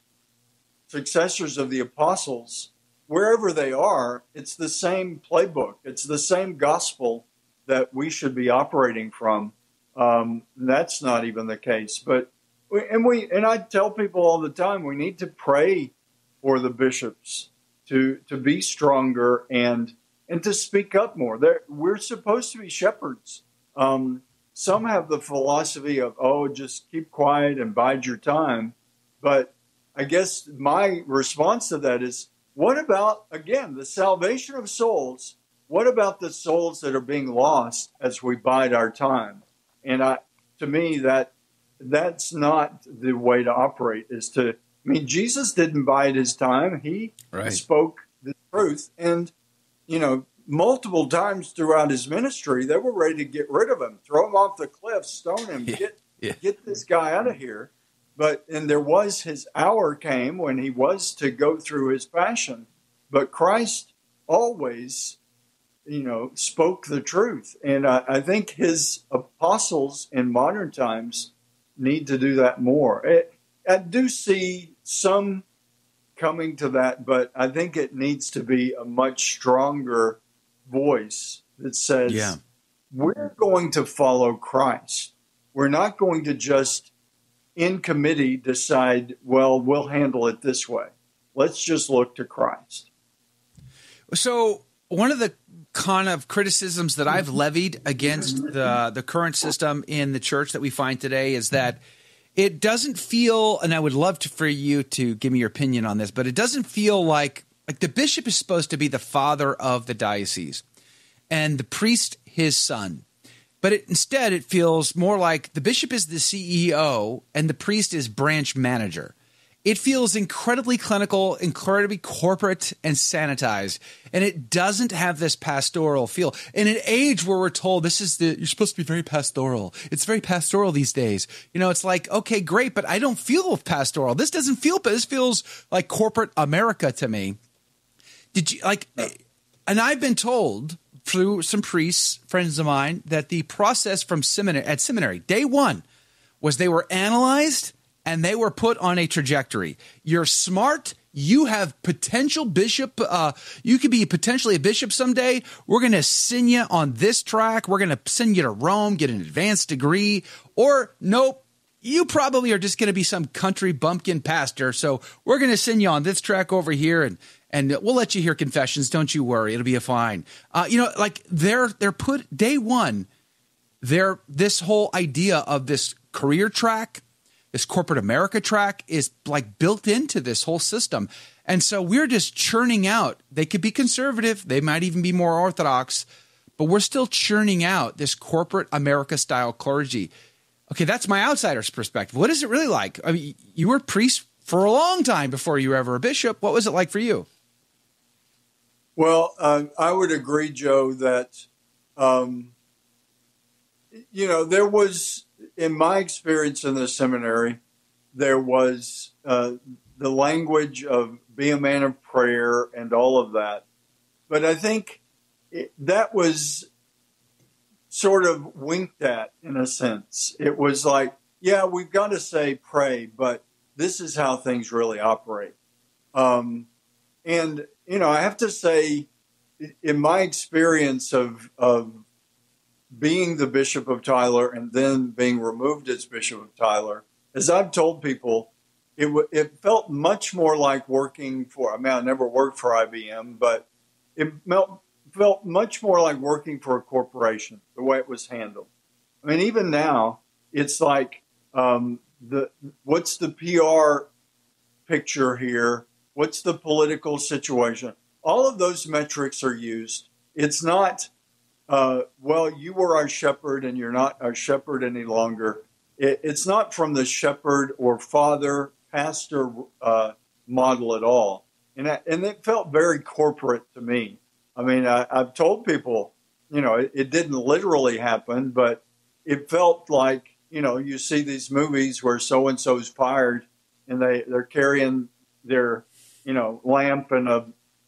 S6: successors of the apostles. Wherever they are, it's the same playbook, it's the same gospel that we should be operating from. Um, that's not even the case. But and we and I tell people all the time we need to pray for the bishops to to be stronger and and to speak up more. They're, we're supposed to be shepherds. Um, some have the philosophy of oh, just keep quiet and bide your time. But I guess my response to that is, what about again the salvation of souls? What about the souls that are being lost as we bide our time? And I, to me, that that's not the way to operate. Is to, I mean, Jesus didn't bide his time; he
S4: Right.
S6: spoke the truth, and you know, multiple times throughout his ministry, they were ready to get rid of him, throw him off the cliff, stone him, get
S4: yeah.
S6: get this guy out of here. But and there was his hour came when he was to go through his passion. But Christ always, you know, spoke the truth, and I, I think his apostles in modern times need to do that more. I, I do see some coming to that, but I think it needs to be a much stronger voice that says,
S4: Yeah.
S6: we're going to follow Christ. We're not going to just in committee decide, well, we'll handle it this way. Let's just look to Christ.
S4: So one of the kind of criticisms that I've levied against the the current system in the church that we find today is that it doesn't feel, and I would love to, for you to give me your opinion on this, but it doesn't feel like like the bishop is supposed to be the father of the diocese, and the priest his son. But it, instead, it feels more like the bishop is the CEO and the priest is branch manager. It feels incredibly clinical, incredibly corporate and sanitized, and it doesn't have this pastoral feel. In an age where we're told this is the you're supposed to be very pastoral. It's very pastoral these days. You know, it's like okay, great, but I don't feel pastoral. This doesn't feel. But this feels like corporate America to me. Did you like? And I've been told through some priests, friends of mine, that the process from seminary at seminary day one was they were analyzed and they were put on a trajectory. You're smart. You have potential bishop. Uh, you could be potentially a bishop someday. We're going to send you on this track. We're going to send you to Rome, get an advanced degree. Or nope, you probably are just going to be some country bumpkin pastor. So we're going to send you on this track over here, and and we'll let you hear confessions. Don't you worry, it'll be a fine. Uh, you know, like they're they're put day one. They're this whole idea of this career track, this corporate America track is like built into this whole system. And so we're just churning out. They could be conservative, they might even be more orthodox, but we're still churning out this corporate America style clergy. Okay, that's my outsider's perspective. What is it really like? I mean, you were priest for a long time before you were ever a bishop. What was it like for you?
S6: Well, uh, I would agree, Joe, that, um, you know, there was, in my experience in the seminary, there was uh, the language of be a man of prayer and all of that. But I think it, that was sort of winked at in a sense. It was like, yeah, we've got to say pray, but this is how things really operate. Um, and you know, I have to say, in my experience of of being the bishop of Tyler and then being removed as bishop of Tyler, as I've told people, it w- it felt much more like working for. I mean, I never worked for IBM, but it felt felt much more like working for a corporation. The way it was handled. I mean, even now, it's like um, the what's the PR picture here? What's the political situation? All of those metrics are used. It's not, uh, well, you were our shepherd and you're not our shepherd any longer. It, it's not from the shepherd or father pastor uh, model at all. And, I, and it felt very corporate to me. I mean, I, have told people, you know, it, it didn't literally happen, but it felt like, you know, you see these movies where so and so's fired and they, they're carrying their you know, lamp and a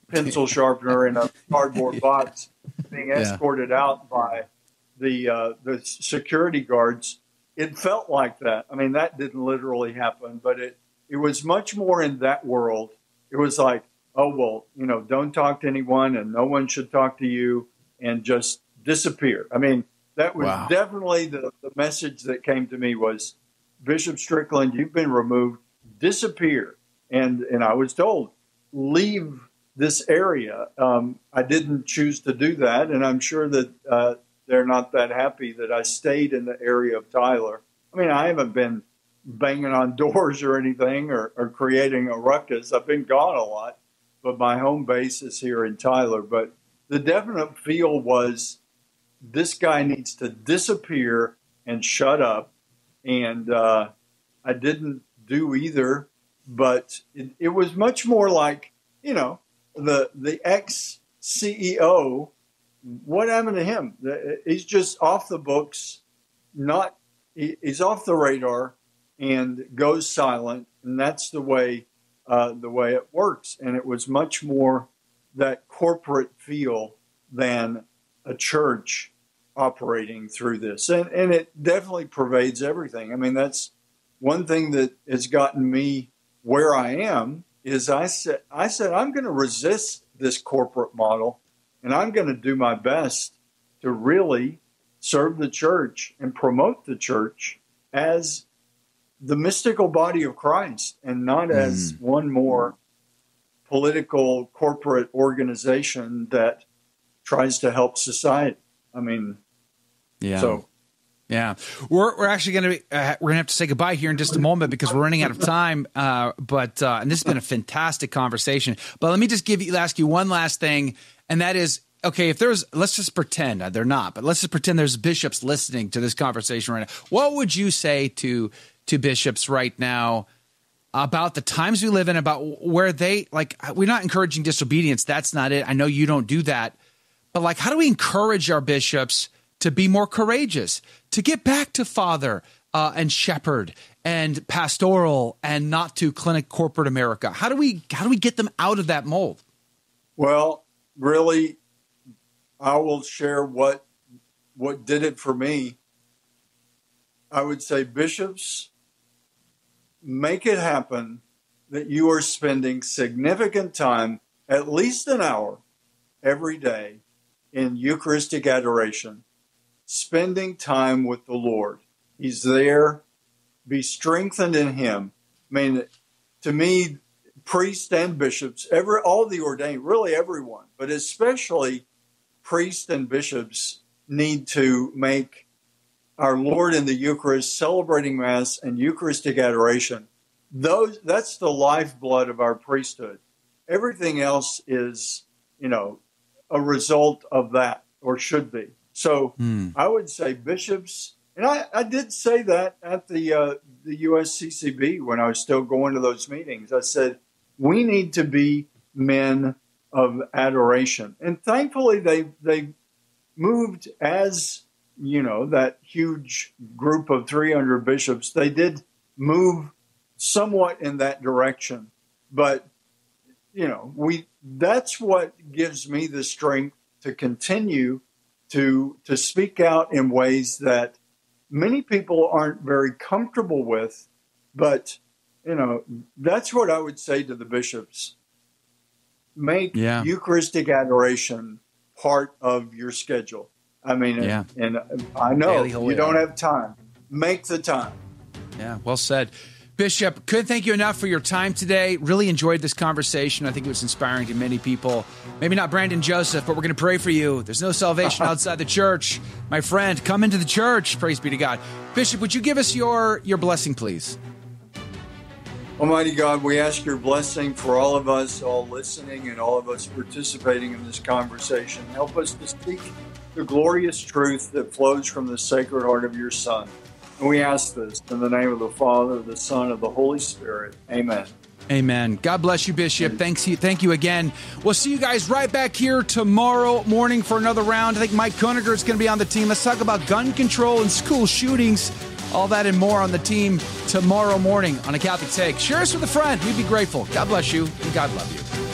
S6: pencil sharpener in a cardboard box being escorted yeah. out by the uh, the security guards. It felt like that. I mean, that didn't literally happen, but it it was much more in that world. It was like, oh well, you know, don't talk to anyone, and no one should talk to you, and just disappear. I mean, that was wow. definitely the, the message that came to me was Bishop Strickland, you've been removed, disappear and and I was told leave this area. Um, I didn't choose to do that, and I'm sure that uh, they're not that happy that I stayed in the area of Tyler. I mean, I haven't been banging on doors or anything or, or creating a ruckus. I've been gone a lot, but my home base is here in Tyler. But the definite feel was this guy needs to disappear and shut up. And uh, I didn't do either but it, it was much more like you know the the ex CEO. What happened to him? He's just off the books, not he's off the radar, and goes silent, and that's the way uh, the way it works. And it was much more that corporate feel than a church operating through this, and and it definitely pervades everything. I mean, that's one thing that has gotten me where I am is I said I said I'm going to resist this corporate model and I'm going to do my best to really serve the church and promote the church as the mystical body of Christ and not mm. as one more political corporate organization that tries to help society. I mean,
S4: yeah. So yeah, we're we're actually going to uh, we're to have to say goodbye here in just a moment because we're running out of time. Uh, but uh, and this has been a fantastic conversation. But let me just give you ask you one last thing, and that is okay. If there's let's just pretend uh, they're not, but let's just pretend there's bishops listening to this conversation right now. What would you say to to bishops right now? About the times we live in, about where they like, we're not encouraging disobedience. That's not it. I know you don't do that. But like, how do we encourage our bishops to be more courageous, to get back to father uh, and shepherd and pastoral and not to clinic corporate America? How do we how do we get them out of that mold?
S6: Well, really, I will share what what did it for me. I would say bishops make it happen that you are spending significant time, at least an hour every day, in Eucharistic adoration spending time with the Lord. He's there. Be strengthened in Him. I mean, to me, priests and bishops, every all the ordained, really everyone, but especially priests and bishops need to make our Lord in the Eucharist, celebrating Mass and Eucharistic adoration, those that's the lifeblood of our priesthood. Everything else is, you know, a result of that, or should be. So
S4: Hmm.
S6: I would say bishops, and I, I did say that at the uh, the USCCB when I was still going to those meetings. I said we need to be men of adoration, and thankfully they they moved as you know that huge group of 300 bishops. They did move somewhat in that direction, but you know we that's what gives me the strength to continue to to speak out in ways that many people aren't very comfortable with but you know that's what i would say to the bishops make
S4: Yeah.
S6: eucharistic adoration part of your schedule i mean
S4: Yeah.
S6: and i know you don't have time make the time
S4: Yeah, well said. Bishop, couldn't thank you enough for your time today. Really enjoyed this conversation. I think it was inspiring to many people. Maybe not Brandon Joseph, but we're going to pray for you. There's no salvation outside the church. My friend, come into the church. Praise be to God. Bishop, would you give us your, your blessing, please?
S6: Almighty God, we ask your blessing for all of us, all listening, and all of us participating in this conversation. Help us to speak the glorious truth that flows from the sacred heart of your Son. We ask this in the name of the Father, the Son, and the Holy Spirit. Amen.
S4: Amen. God bless you, Bishop. Thanks. Thank you again. We'll see you guys right back here tomorrow morning for another round. I think Mike Koniger is going to be on the team. Let's talk about gun control and school shootings. All that and more on the team tomorrow morning on a Catholic Take. Share us with a friend. We'd be grateful. God bless you and God love you.